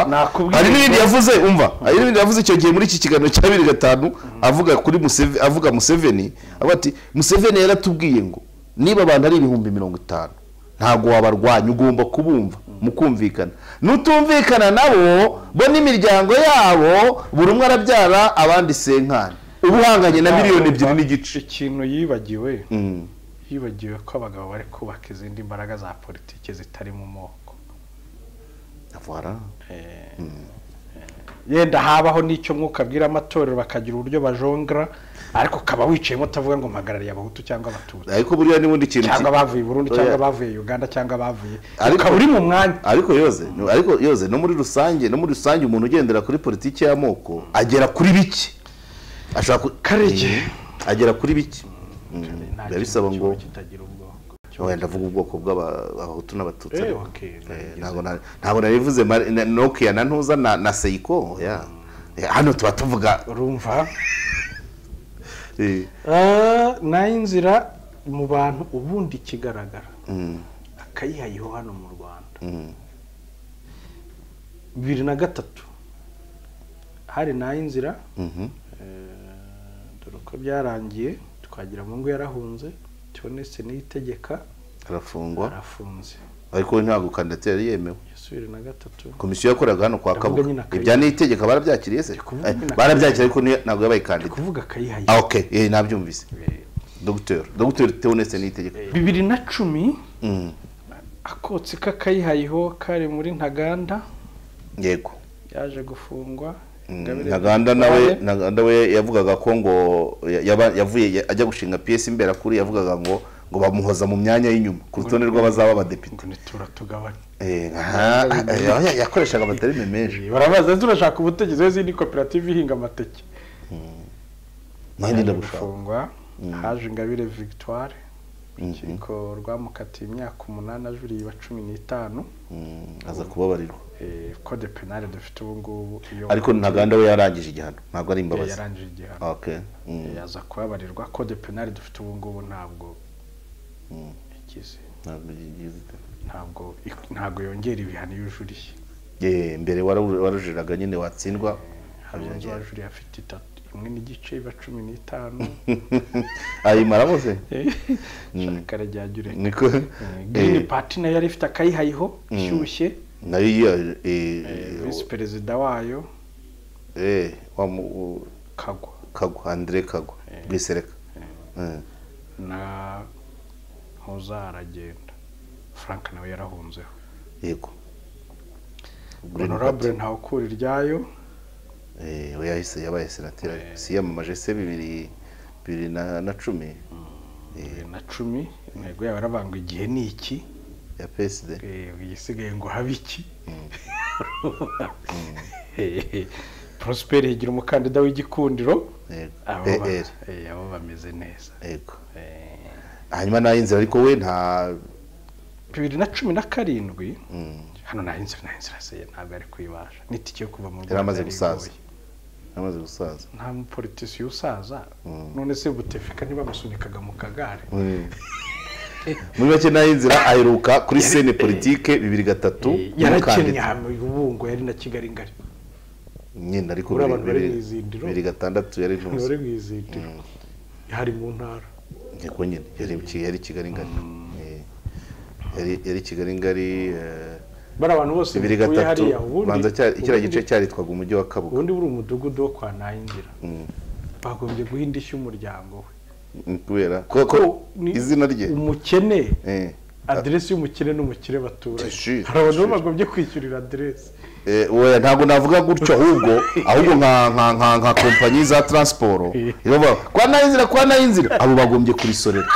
Hari n'ibindi yavuze umva? Hari n'ibindi yavuze icyo gihe muri iki kiganiro cya bibiri gatanu avuga kuri Museve- avuga museveni. Avuga ati museveni yaratubwiye ngo niba abantu ari ibihumbi mirongo itanu ntabwo wabarwanya ugomba kubumva mukumvikana. Nutumvikana nabo bo n'imiryango yabo buri umwe arabyara abandi senkani uba uhanganye na miliyoni ebyiri n'igice. Ikintu yibagiwe. Mm. Yibagiwe ko abagabo bari kubaka izindi mbaraga za politiki zitari mu moko. Voilà. yenda habaho n'icyo mwuka abwira amatorero bakagira uburyo bajongera ariko ukaba wicayemo utavuga ngo mpagarariye abahutu cyangwa abatutsi. Ariko buriya n'ubundi kintu cyangwa bavuye i burundi cyangwa Oya. bavuye uganda cyangwa bavuye Ariko- ukaba uri mu mwanya. Ariko yoze ariko yoze no muri rusange no muri rusange umuntu ugendera kuri politiki y'amoko agera kuri bike. Karege. Eh, agera kuri bike. Mm, Nta biba bisaba ngo wenda ndavuga ubwoko bw'abahutu n'abatutsi. Eh, Eh, ntabwo na- ntabwo nabivuze Mari- na- ntuza na seiko ya. Eh, hano tuba tuvuga urumva? [LAUGHS] Eh, Ah, na yo inzira mu bantu ubundi ikigaragara. Mm, akayihayiho hano mu rwanda. Mm, bibiri na gatatu. Hari na yo inzira mhm, dore uko byarangiye. Twagira mu ngo yarahunze tubonetse n'itegeka arafungwa. Arafunze. Ariko ntabwo kandidatire yari yemewe. Na gatatu. Komisiyo yakoraga hano kwa kabuga. ibya n'itegeko barabyakiriye se? Eh, barabyakiriye ariko ntabwo yabaye kandida kuvuga akayihaye ah ok. Eh, nabyumvise. Dogiteri dogiteri teonese n'itegeko bibiri na cumi Mm, akotsi k'akayihayiho kari muri ntaganda. Yego. Yaje gufungwa. Ntaganda nawe ntaganda we yavugaga ko ngo yavuye ya- ajya gushinga piyesi imberakuri yavugaga ngo ngo bamuhoza mu myanya y'inyuma. Ku rutonde rw'abazaba abadepite. Eh, eh, yakoreshaga amatarime menshi. Barabaza turashaka ubutegetsi? W'izindi koperative ihinga amateke. Nanjye yaje ndabushaka gufungwa. Haje ingabire victoire. Mhm. urukiko rwamukatiye imyaka umunani ajuriye wa cumi n'itanu. Mm, aza kubabarirwa. Eh, code penale dufite ubu ngubu iyo ariko ntaganda we yarangije igihano? Ntabwo ari Eh, imbabazi yarangije igihano. Mm, Eh, aza kubabarirwa. Code penale dufite ubu ngubu ntabwo Mm. igize ntabwo ntabwo ntabwo yongera ibihano iyo ujuriye Eh, mbere warujiraga nyine watsindwa? Abyongera. wajuriye afite itatu imwe n'igice iba cumi n'itanu. [LAUGHS] Ayimaramo se shaka rajyajure niko? Girini eh, pati na yo yari ifite akayihayiho ishyushye. Na yo Eh, eh, visi perezida wayo. eh, kagwa. Kagwa andre kagwa bwisereka Eh, na ntuza aragenda frank nawe yarahunzeho. Yego. Honorable ntawukura iryayo. Eh, we yahise yabaye senateri. Si yamamaje se bibiri bibiri na cumi. Bibiri na cumi. Intego yabo yaravuga ngo igihe ni iki? Ya PSD Eh, igisigaye ngo habe iki? [LAUGHS] Prosperi yigira umukandida w'igikundiro. Abo eh, abo bameze neza. Eh, hanyuma na yo inzira ariko we nta bibiri na cumi na karindwi. Mm, hano nta inzira nta inzira se ntabwo ari kuyibasha n'itike yo kuva mu Yari amaze yari gusaza. igoye. amaze gusaza. Nta mupolitisiye usaza. Mm. none se butefika ntibamusunikaga mu kagare. Mm. Muri make na yo inzira aheruka kuri sene politike bibiri gatatu Eh, umukandida. ahantu ubungo yari na kigali ngari. Nyine ariko bibiri- bari gatandatu yari ntuzi mu izindiro. Hari mu ntara. Yego nyine. Yari kigali ngari. Eh, yari kigali ngari eh, bari abantu bose bibiri gatatu. hariya. Ubundi banza cya- kiriya gice cyaritwaga umujyi wa kabuga. ubundi buri umudugudu wo kwa nayinzira Mm. bagombye guha indishyi umuryango we. Mm, kubera ko izina rye? umukene. Eh, aderesi y'umukire n'umukire Tishire, hari abantu bagombye kwishyurira aderesi Eh, ntabwo navuga gutyo ahubwo ahubwo nka nka nka nka kompanyi za taransiporo iravuga kwa na yo inzira kwa na yo inzira abo bagombye kurisorera.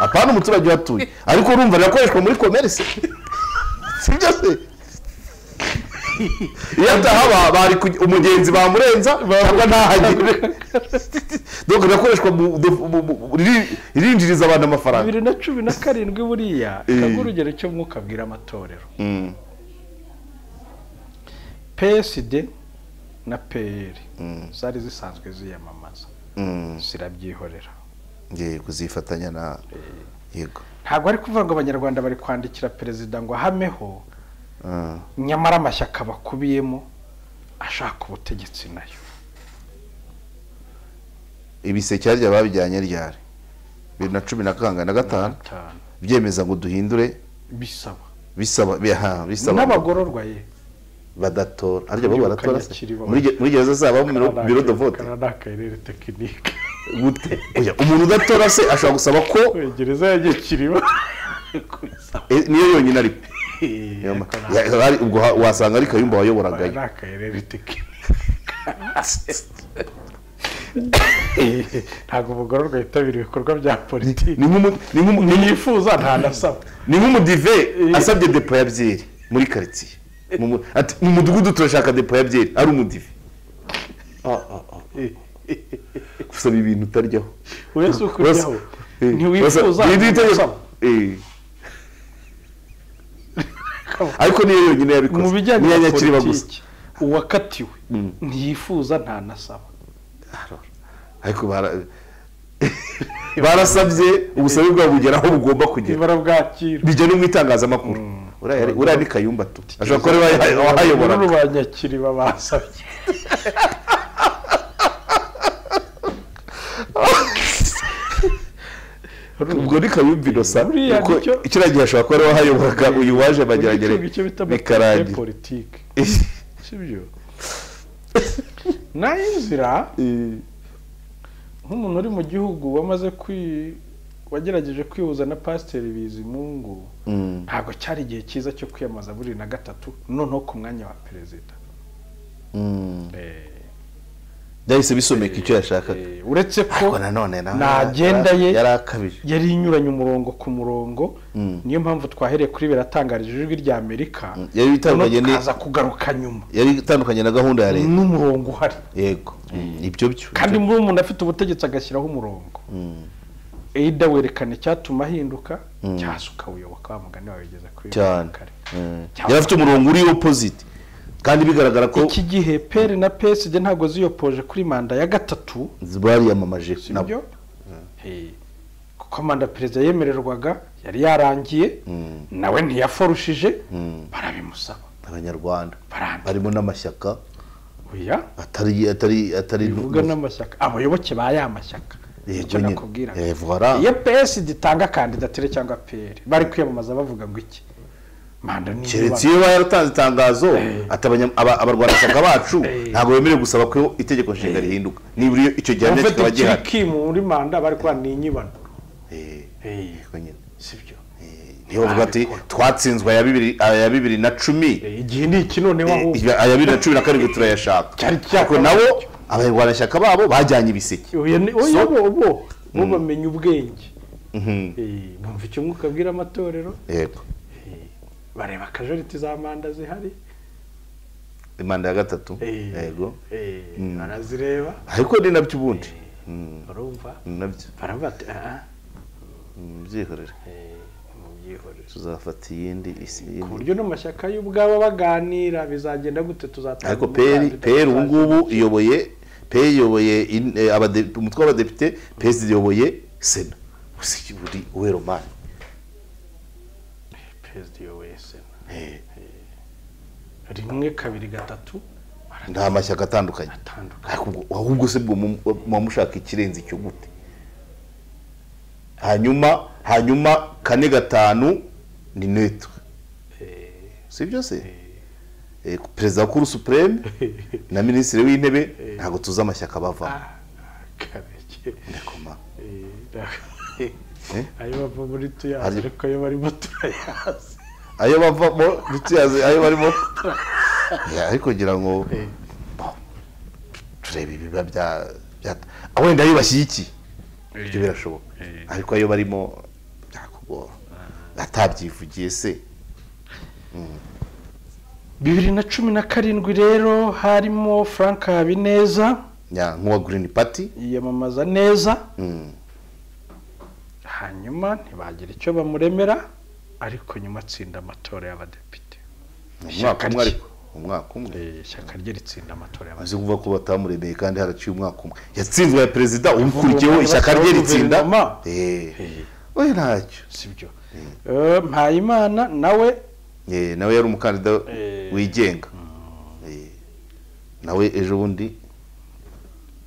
Apana umuturage uhatuye ariko urumva rirakoreshwa muri komerisi [LAUGHS] sibyo se? Iyo atahaba bari umugenzi bamurenza cyangwa ntahagire [LAUGHS] mu- riri- ririnjiriza abantu amafaranga. Bibiri na cumi na karindwi buriya Eh. kaguha urugero cyo mwuka abwira amatorero. Mm, psd na pr zari zisanzwe ziyamamaza. Mm, zirabyihorera. Yego zifatanya na yego. Ntabwo ari kuvuga ngo abanyarwanda bari kwandikira perezida ngo ahameho Ah, nyamara amashyaka bakubiyemo ashaka ubutegetsi na yo. Ibiseke harya babijyanye ryari? Bibiri na cumi na kangahe na gatanu. Byemeza ngo duhindure? Bisaba. Bisaba bisaba. N'abagororwa ye. Badatora. Harya bo baratora muri ge- muri gereza zabo biro- de vote. Umuntu udatora se ashobora gusaba ko gereza ya Nyakiriba [LAUGHS] eh, niyo yonyine ariko Ubwo wasanga ari kayumba ni wayoboragayo akarere tekinike ntabwo umugororwa yitabira ibikorwa bya politiki. Ni ni ni ntiyifuza ntanasaba ni nk'umudive asabye depo ya byeri muri karitsiye Mu mudugudu turashaka depo ya byeri ari umudive gusaba ibintu utaryaho. Wese ukujyaho Eh, ntiwifuza basa- ni itegeko. ntanasaba Eh. [LAUGHS] ariko niyo yonyine yabikoze. Mu bijyanye na politiki uwakatiwe Mm. ntiyifuza ntanasaba ariko bara- [LAUGHS] barasabye ubusabe bwabo bugera aho bugomba kugera. Bijya no mu itangazamakuru. Uriya yari- uriya ni kayumba tu. Ashobora kuba wahayobora Uru ba nyakiriba basabye. [LAUGHS] ubwo ni kuko nicyo- kiriya gihe ashobora kuba ari we wahayoboraga uyu waje amategeko bikarangira politiki. [LAUGHS] Sibyo na yo inzira nk'umuntu uri mu gihugu wamaze kwi wagerageje kwihuza na pasiteri bizimungu Mm. ntabwo cyari igihe cyiza cyo kwiyamamaza bibiri na gatatu noneho ku mwanya wa perezida. Mm. Eh, byahise bisomeka icyo yashakaga. Eh, uretse ko nagenda ye yari yari inyuranye umurongo ku murongo Mm. niyo mpamvu twahereye kuri biratangarije ijwi rya amerika. Yari ni- tukaza kugaruka nyuma. Yari itandukanye na gahunda ya leta. N'umurongo uhari. Yego. Ibyo byo. Kandi muri umuntu afite ubutegetsi agashyiraho umurongo. Mm. eyida werekana icyatuma ahinduka cyangwa se ukawuyoboka wa mugani wawe wigeze kuri cyane. Mm. Yari afite umurongo uri opposite. Kandi bigaragara ko iki gihe peri na psd ntabwo ziyopoje kuri manda ya gatatu bariyamamaje si nabo. byo Eh, kuko manda perezida yemererwaga yari yarangiye Mm. nawe ntiyaforushije Mm. barabimusaba. Abanyarwanda. Harimo n'amashyaka. Oya? Atari atari atari bivuga n'amashyaka. Abayoboke ba ya mashyaka. Yego icyo nakubwira. Eh, iyo psd itanga kandidatire cyangwa peri bari kwiyamamaza bavuga ngo iki? Keretse iyo yaratanze itangazo. Eh. abarwanashyaka bacu Eh. ntabwo bemerewe gusaba ko itegeko nshinga rihinduka. Nibura iyo icyo gihamya kikaba gihari. ikiri muri manda bari kuba ni inyibano Eh, Eh, sibyo. Niyo bavuga ati twatsinzwe aya bibiri na cumi. Eh, igihe ni iki noneho? Ahubwo Eh, aya bibiri na cumi na karindwi turayashaka. Cyari ariko nabo abarwanashyaka babo bajyanye ibiseke. Bo bo bo bamenya ubwenge. Mhm. Eh, bumva icyo mwuka abwira amatorero? Yego. Eh, bareba akajoriti za manda zihari? Imanda ya gatatu. Eh, yego eh, barazireba ariko ni na byo ubundi barumva ni na byo baravuga ati aha Mm, byihorere mubyihorere tuzafata iyindi isi ku buryo n'amashyaka y'ubwabo baganira bizagenda gute? Tuzatanga ariko peri ubu ngubu iyoboye peri iyoboye eh, umutwe w'abadepite perezida iyoboye sena. Gusa buri uwe romani? Perezida iyoboye rimwe kabiri gatatu nta mashyaka atandukanye. Ahubwo se muba mushaka ikirenze icyo gute? Hanyuma hanyuma kane gatanu ni netre si byo se? Eh, perezida wa kuru supreme [LAUGHS] na minisitiri w'intebe ntabwo tuzi amashyaka bavamo Eh, Eh? ayo bava muri tuyazi ariko ayo barimo turayazi ayo bavamo ayo barimo ariko ngira ngo bo, turebe ibiba bya bya- ah, wenda ayo bashyigikiye ibyo birashoboka. Eh. ariko ayo barimo byakugora. Atabyivugiye se. Bibiri na cumi na karindwi rero harimo frank habineza. Ya, nk'uwa green party. Yiyamamaza neza. Mm. hanyuma ntibagira icyo bamuremera. Ariko nyuma atsinda amatora y'abadepite. Umwaka umwe ariko? Umwaka umwe? Eh, ishyaka rye ritsinda amatora y'abadepite. Kuvuga ko batamuremeye kandi haraciye umwaka umwe. Yatsinzwe ya perezida umukurikiyeho ishyaka rye ritsinda. Guverinoma. Eh, Eh, we ntacyo. Sibyo. Eh, mpayimana nawe? Nawe yari umukandida wigenga. Eh, nawe ejo bundi?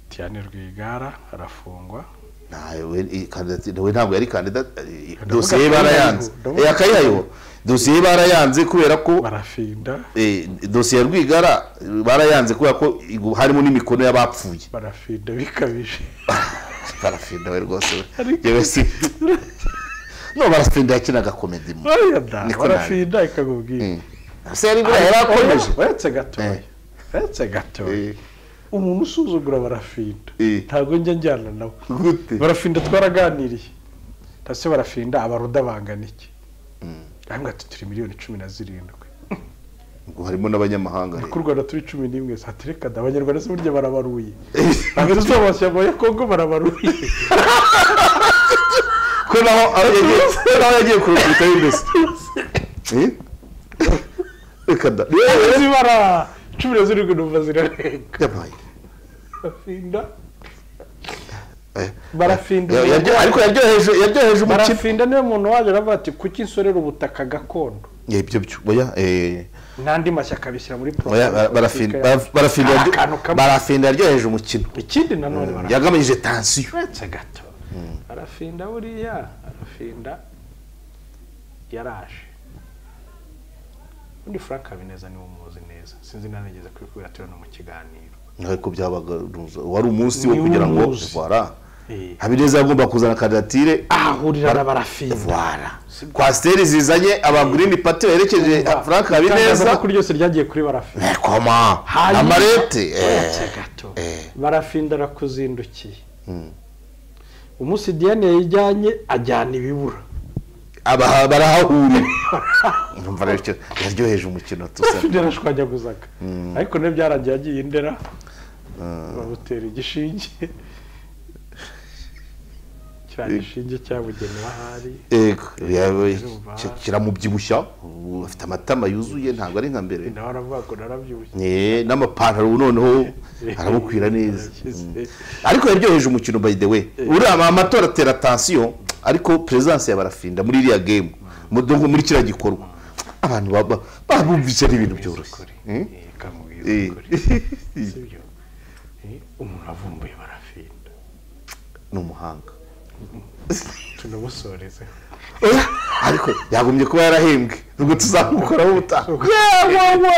Tiane rwigara arafungwa. Nawe ntabwo yari kandida eh, dosiye barayanze ndavuga Eh, akayihayo dosiye ye barayanze kubera ko barafinda. eh, dosiye ya rwigara eh, barayanze kubera ko harimo n'imikono y'abapfuye. Barafinda bikabije. [LAUGHS] Barafinda we rwose. We. Yewe si no barafinda yakinaga komedi mu. Barafinda ikakubwira Mm. se yari buriya yari akomeje. uretse gatoya. Eh. uretse gatoya. Eh, umuntu usuzugura barafinda Eh. ntabwo njya njyana nawe. Gute. Barafinda twaraganiriye. Ndetse barafinda abaruda bangana iki? Ahubwo ati turi miliyoni cumi na zirindwi. Ubwo harimo n'abanyamahanga ku rero rwanda turi cumi n'imwe. Satireka da abanyarwanda se burya barabaruye. [LAUGHS] Abanyarwanda se amashyamba ya kongo barabaruye. Ko naho aho yagiye kurukubita y'imbese [LAUGHS] Eh? [LAUGHS] cumi na zirindwi numva zirarenga barafinda barafinda ariko yaryoheje umukino barafinda ni we muntu waje aravuga ati kuki insorera ubutaka gakondo ibyo byo n'andi mashyaka bishyira muri barafinda yaryoheje umukino ikindi nanone yagamije tansiyo uretse gato barafinda buriya barafinda yaraje undi frank habineza ni we umuzi neza sinzi nanigeze kubikubwira turi no mu kiganiro ariko byabaga wari umunsi wo kugira ngo voilà Eh, habineza yagomba kuzana kandidatire ahahurira na barafinda kwasiteri zizanye aba green party baherekeje frank habineza. Itangazamakuru ryose ryagiye kuri barafinda Eh, koma. Amarete eh. Gato. Eh. barafinda arakuzindukiye umunsi diane yayijyanye ajyana ibibura. Barahahurira numva rero icyo yaryoheje umukino tusa yarashwanyaguzaga ariko nawe byarangiye agiye indera. Bamutera igishinge kiriya gishinge cyabugenewe ahari Ego, yawe- Urumva. ki- kiramubyibushya afite amatama yuzuye ntabwo ari nka mbere nawe aravuga ngo narabyibushye n'amapantaro noneho aramukwira neza ariko yaryoheje umukino by the way? Uriya ama- amatora atera tansiyo ariko perezidansi ya barafinda muri iriya gemu muri kiriya gikorwa abantu babumvise ari ibintu byoroshye Mm? Eh, Eh. Eh, umuntu avumbuye barafinda ni umuhanga tunamusoreze ariko yagombye kuba yarahembwe nubwo tuzamukoraho ubutaha yewe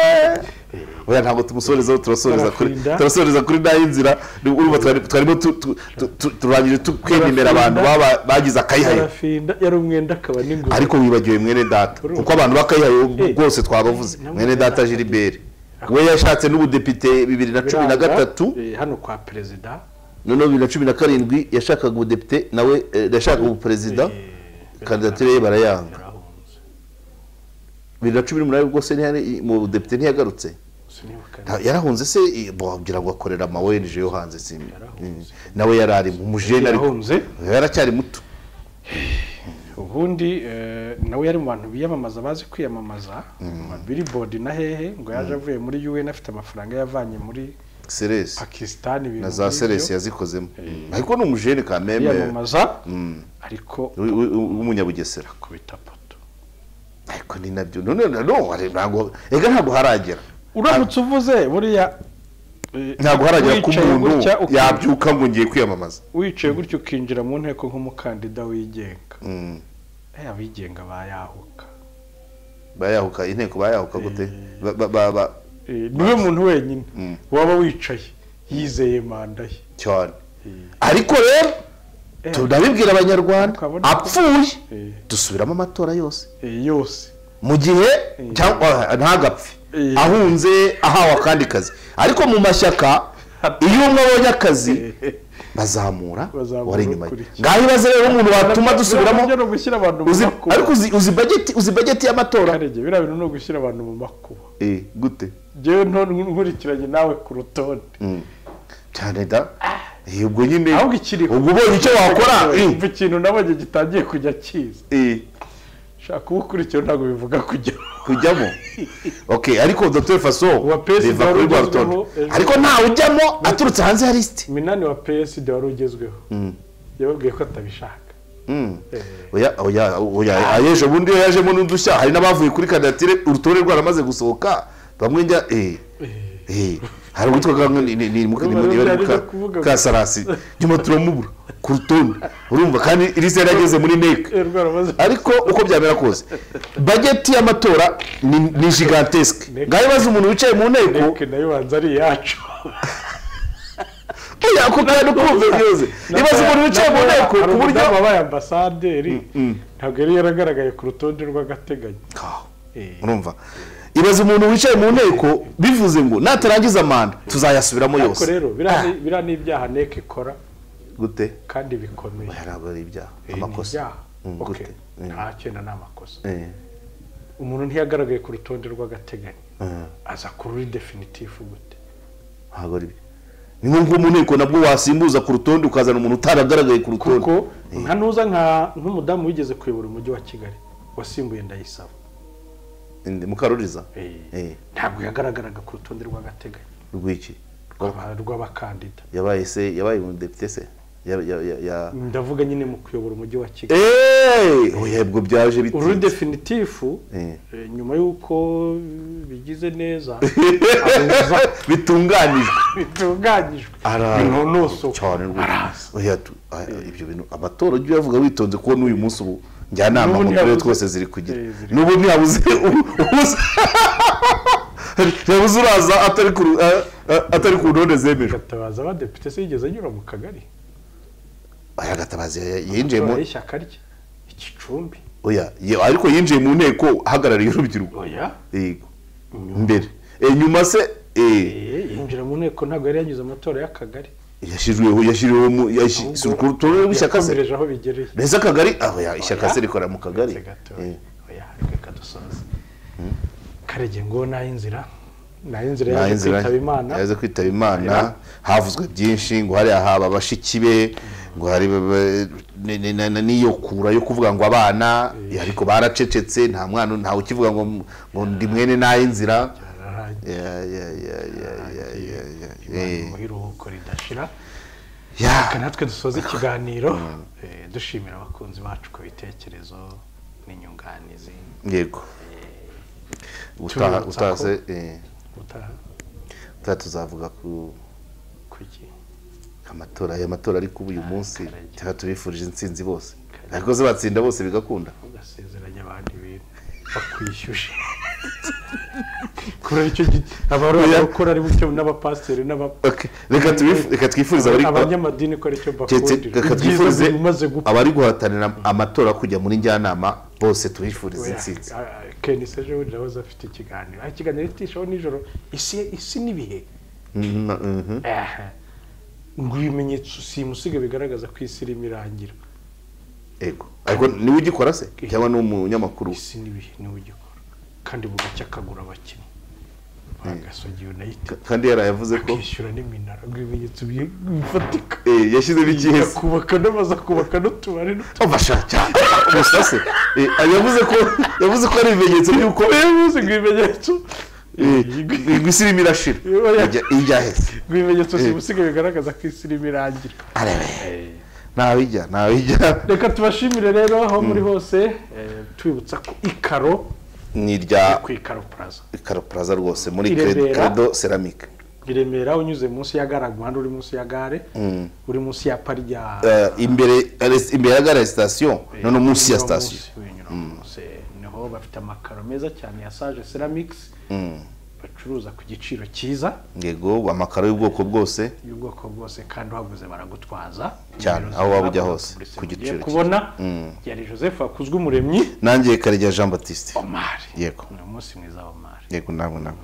oya ntabwo tumusorezaho turasoreza kuri turasoreza kuri na yo inzira urumva twari- twarimo tu- tu- tu- tu- turangije twemera abantu baba bagize akayihayo barafinda yari umwenda akaba n'inguzanyo ariko wibagiwe mwene data. Kuko abantu bakayihaye rwose twabavuze. Mwene data Gilbert. We yashatse n'ubudepite bibiri na cumi na gatatu. Eh, hano kwa perezida. Noneho bibiri na cumi na karindwi yashakaga ubudepite nawe eh, yashakaga ubuperezida. Eh, kandidatire ye barayanga. bibiri na cumi n'umunani rwose mu budepite ntiyagarutse. Yarahunze se eh, wagira ngo akorera ama ONG yo hanze nawe yari ari mu mujene ariko yarahunze? Yaracyari muto. Ubundi eh, nawe yari mu bantu biyamamaza bazi kwiyamamaza mu mabiribodi na hehe ngo yaje avuye muri UN afite amafaranga yavanye muri Ceres. Pakistan ibintu na za. Ceres yazikozemo. Ariko ni umujene ka meme. Yiyamamaza ariko w'umunyabugesera kubita poto. Ariko ni na byo. None ntabwo haragera. Uramutse uvuze buriya eh, ntabwo haragera ko umuntu yabyuka ngo ngiye kwiyamamaza. Wicaye gutyo ukinjira mu nteko nk'umukandida wigenga. Mm. eh abigenga bayahuka. Bayahuka inteko bayahuka gute? Eh, ni we muntu wenyine. Mm. waba wicaye yizeye manda ye. Cyane. Ariko rero tunabibwira abanyarwanda apfuye. Dusubiramo amatora yose. Yose. Mu gihe ntagapfe. Eh. ahunze ahawe akandi kazi. Ariko mu mashyaka iyo umwe abonye akazi bazamura wari inyuma ye ngaho ibaze rero umuntu watuma dusubiramo ariko uzi- bageti uzi bageti y'amatora? Biriya bintu ni ugushyira abantu mu makuba. Eh, gute? Nto nkurikiranye nawe ku rutonde. Mm. cyane da. Eh, ubwo nyine ubwo ubonye icyo wakora eh, ikintu nabonye gitangiye kujya kiza. Eh, shaka kuba ukurikiye ntabwo bivuga kujya. Kujyamo? Ok ariko dr. Faso biva kuri rwa ugezweho rutonde ejo. ariko ntawe ujyamo aturutse hanze ya lisiti minani wa psd wari ugezweho. Yababwiye ko atabishaka. Mm. oya ayejo bundi iyo yajemo n'udushya. Hari n'abavuye kuri kandidatire urutonde rwaramaze gusohoka. Bamwe njya eh. eh. Hari ngo- kasarasi. Nyuma turamubura ku rutonde urumva kandi ilisiti yari yageze muri rwaramaze ariko uko byamera kose bageti y'amatora ni Nek- ngaho ibaze umuntu wicaye mu nteko na yo banza ari iyacu. Ako kantu kumve byose ibaze umuntu wicaye mu nteko ku buryo wabaye ambasaderi ntabwo yari yaragaragaye ku rutonde rw'agateganyo. Eh. urumva. Ibaze umuntu wicaye mu nteko bivuze ngo natarangiza manda tuzayasubiramo ariko yose. rero biriya ni- ibyaha neke ikora. Gute? Kandi bikomeye. Ntabwo ari ibyaha. Eh, amakosa. Mm, gute? Mm. nta cyenda ni amakosa Eh, umuntu ntiyagaragaye ku rutonde rw'agateganyo. Eh, aza ku ruri definitifu gute? Ntabwo ari ni nko mu nteko nabwo wasimbuza ku rutonde ukazana umuntu utaragaragaye ku rutonde. Kuko nka nuza nka nk'umudamu wigeze kuyobora umujyi wa kigali wasimbuye ndayisaba. Mukaruriza. Eh, Eh, ntabwo yagaragaraga ku rutonde rw'agateganyo rw'iki? Rw'aba- rw'abakandida. Yabaye se yabaye umudepite se? Ndavuga nyine mu kuyobora umujyi wa kigali. Eh, oya ubwo byaje uru bitinze definitifu Eh. eh, nyuma y'uko bigize neza [LAUGHS] bitunganijwe. [LAUGHS] Bitunganyijwe Araza. binonoso cyane rwose. Araza oya tu- aya, ibyo bintu amatora ujye uyavuga witonze kuko n'uyu munsi ubu. Njyanama mu turere twose ziri kugira. Eh, n'ubu ntihabuze [LAUGHS] ntihabuze uraza atari ku atari ku ntonde zemejwe. Gatabaza abadepite se yigeze anyura mu kagari? Aya gatabazi yinjiye mu Atora y'ishyaka rye? Igicumbi? Ariko yinjiye mu nteko ahagarariye urubyiruko. Mbere. Eh, nyuma se eh, Eh, yinjira mu nteko ntabwo yari yanyuze amatora y'akagari. Yashyiriweho yashyiriweho mu yashyiriweho ku rutonde rw'ishyaka se. mbese akagari aho ya ishyaka se rikora mu kagari. Eh. reka dusoze. Karege ngo na yo inzira. Nayo inzira yaje inzira kwitaba imana. yaje kwitaba imana. Havuzwe byinshi ngo hariya haba bashiki be ngo hari n'iyo kura yo kuvuga ngo abana. Ariko baracecetse nta mwana ntawe ukivuga ngo ngo ndi mwene n'ay'inzira Yararangiye. Iruhuko ridashira reka natwe dusoze ikiganiro dushimira abakunzi bacu ku bitekerezo n'inyunganizi yego Tubibutsa utaha tuzavuga ku amatora aya matora ari kuba uyu munsi cyangwa tubifurije intsinzi bose ariko se batsinda bose bigakunda ugasezeranya abandi bakwishyuje kubera icyo giti? Abarora gukora ari bityo n'abapasiteri reka twifurize abanyamadini ko ari cyo bakundira. reka twifurize abari guhatanira amatora kujya muri njyanama bose tubifurize Oya, intsinzi. ah, ah, Ken Seje we nahoze afite ikiganiro. Ikiganiro itishaho nijoro. Isi isi n'ibihe? Mhm, mhm. Eh, ngo ibimenyetso simusiga bigaragaza ko isi irimo irangira. Ego. Ariko ni we ugikora se? Cyangwa ni umunyamakuru? Isi n'ibihe ni we ugikora. Kandi bugacya akagura abakinnyi. Bagasogi united. Kandi yarayavuze ko akishyura n'iminara ngo ibimenyetso bi- bifatika eh, yashyizemo igihe se akubaka n'amazu akubaka n'utubari n'utu- ubasha cyane gusa se eh, yavuze ko yavuze ko ari ibimenyetso by'uko yavuze ngo ibimenyetso. Eh, ngo isi irimo irashira ijyaheze ngo ibimenyetso simusiga bigaragaza ko isi irimo irangira. Arebe. Ntawijya ntawijya reka tubashimire rero aho muri hose eh, tubibutsa ko ikaro ni irya plaza. Rwose muri credo ceramique i remera unyuze munsi ya gare umuhanda uri munsi ya gare uri munsi ya pari rya Eh, imbere ya gare ya sitasiyo none munsi ya sitasiyo ni ho bafite amakaro meza cyane ya sage ceramics. Bacuruza ku giciro cyiza. Yego amakaro y'ubwoko bwose. Y'ubwoko bwose kandi uhaguze baragutwaza. Cyane, aho waba ujya hose, ku giciro kubona. Mm. yari joseph wakuzwe umuremyi. Nanjye karegeya jean batiste omari yego. Ni umunsi mwiza wa omari yego ntabwo ntabwo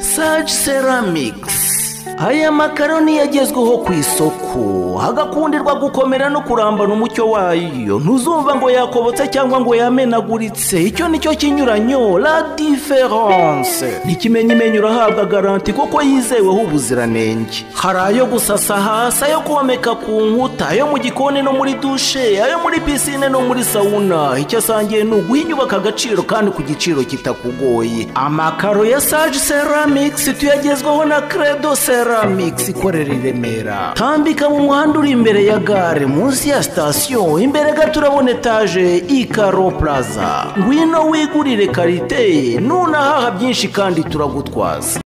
Sage Ceramics. Aya makaroni yagezweho ku isoko. Hagakundirwa gukomera no kurambana umucyo wayo. Ntuzumva ngo yakobotse cyangwa ngo yamenaguritse. Icyo ni cyo kinyuranyo la diference n'ikimenyimenyi urahabwa garanti kuko yizeweho ubuziranenge. Hari ayo gusasa hasi ayo komeka ku nkuta ayo mu gikoni no muri dushe ayo muri pisine no muri sawuna icyo asangiye ni uguha inyubako agaciro kandi ku giciro kitakugoye. Amakaro ya sage ceramics tuyagezwaho na credo ceramics ikorera i remera. Tambika mu muhanda uri imbere ya gare munsi ya sitasiyo imbere gato urabona etaje ikaro plaza. Ngwino wigurire karite. Nunahaha byinshi kandi turagutwaza.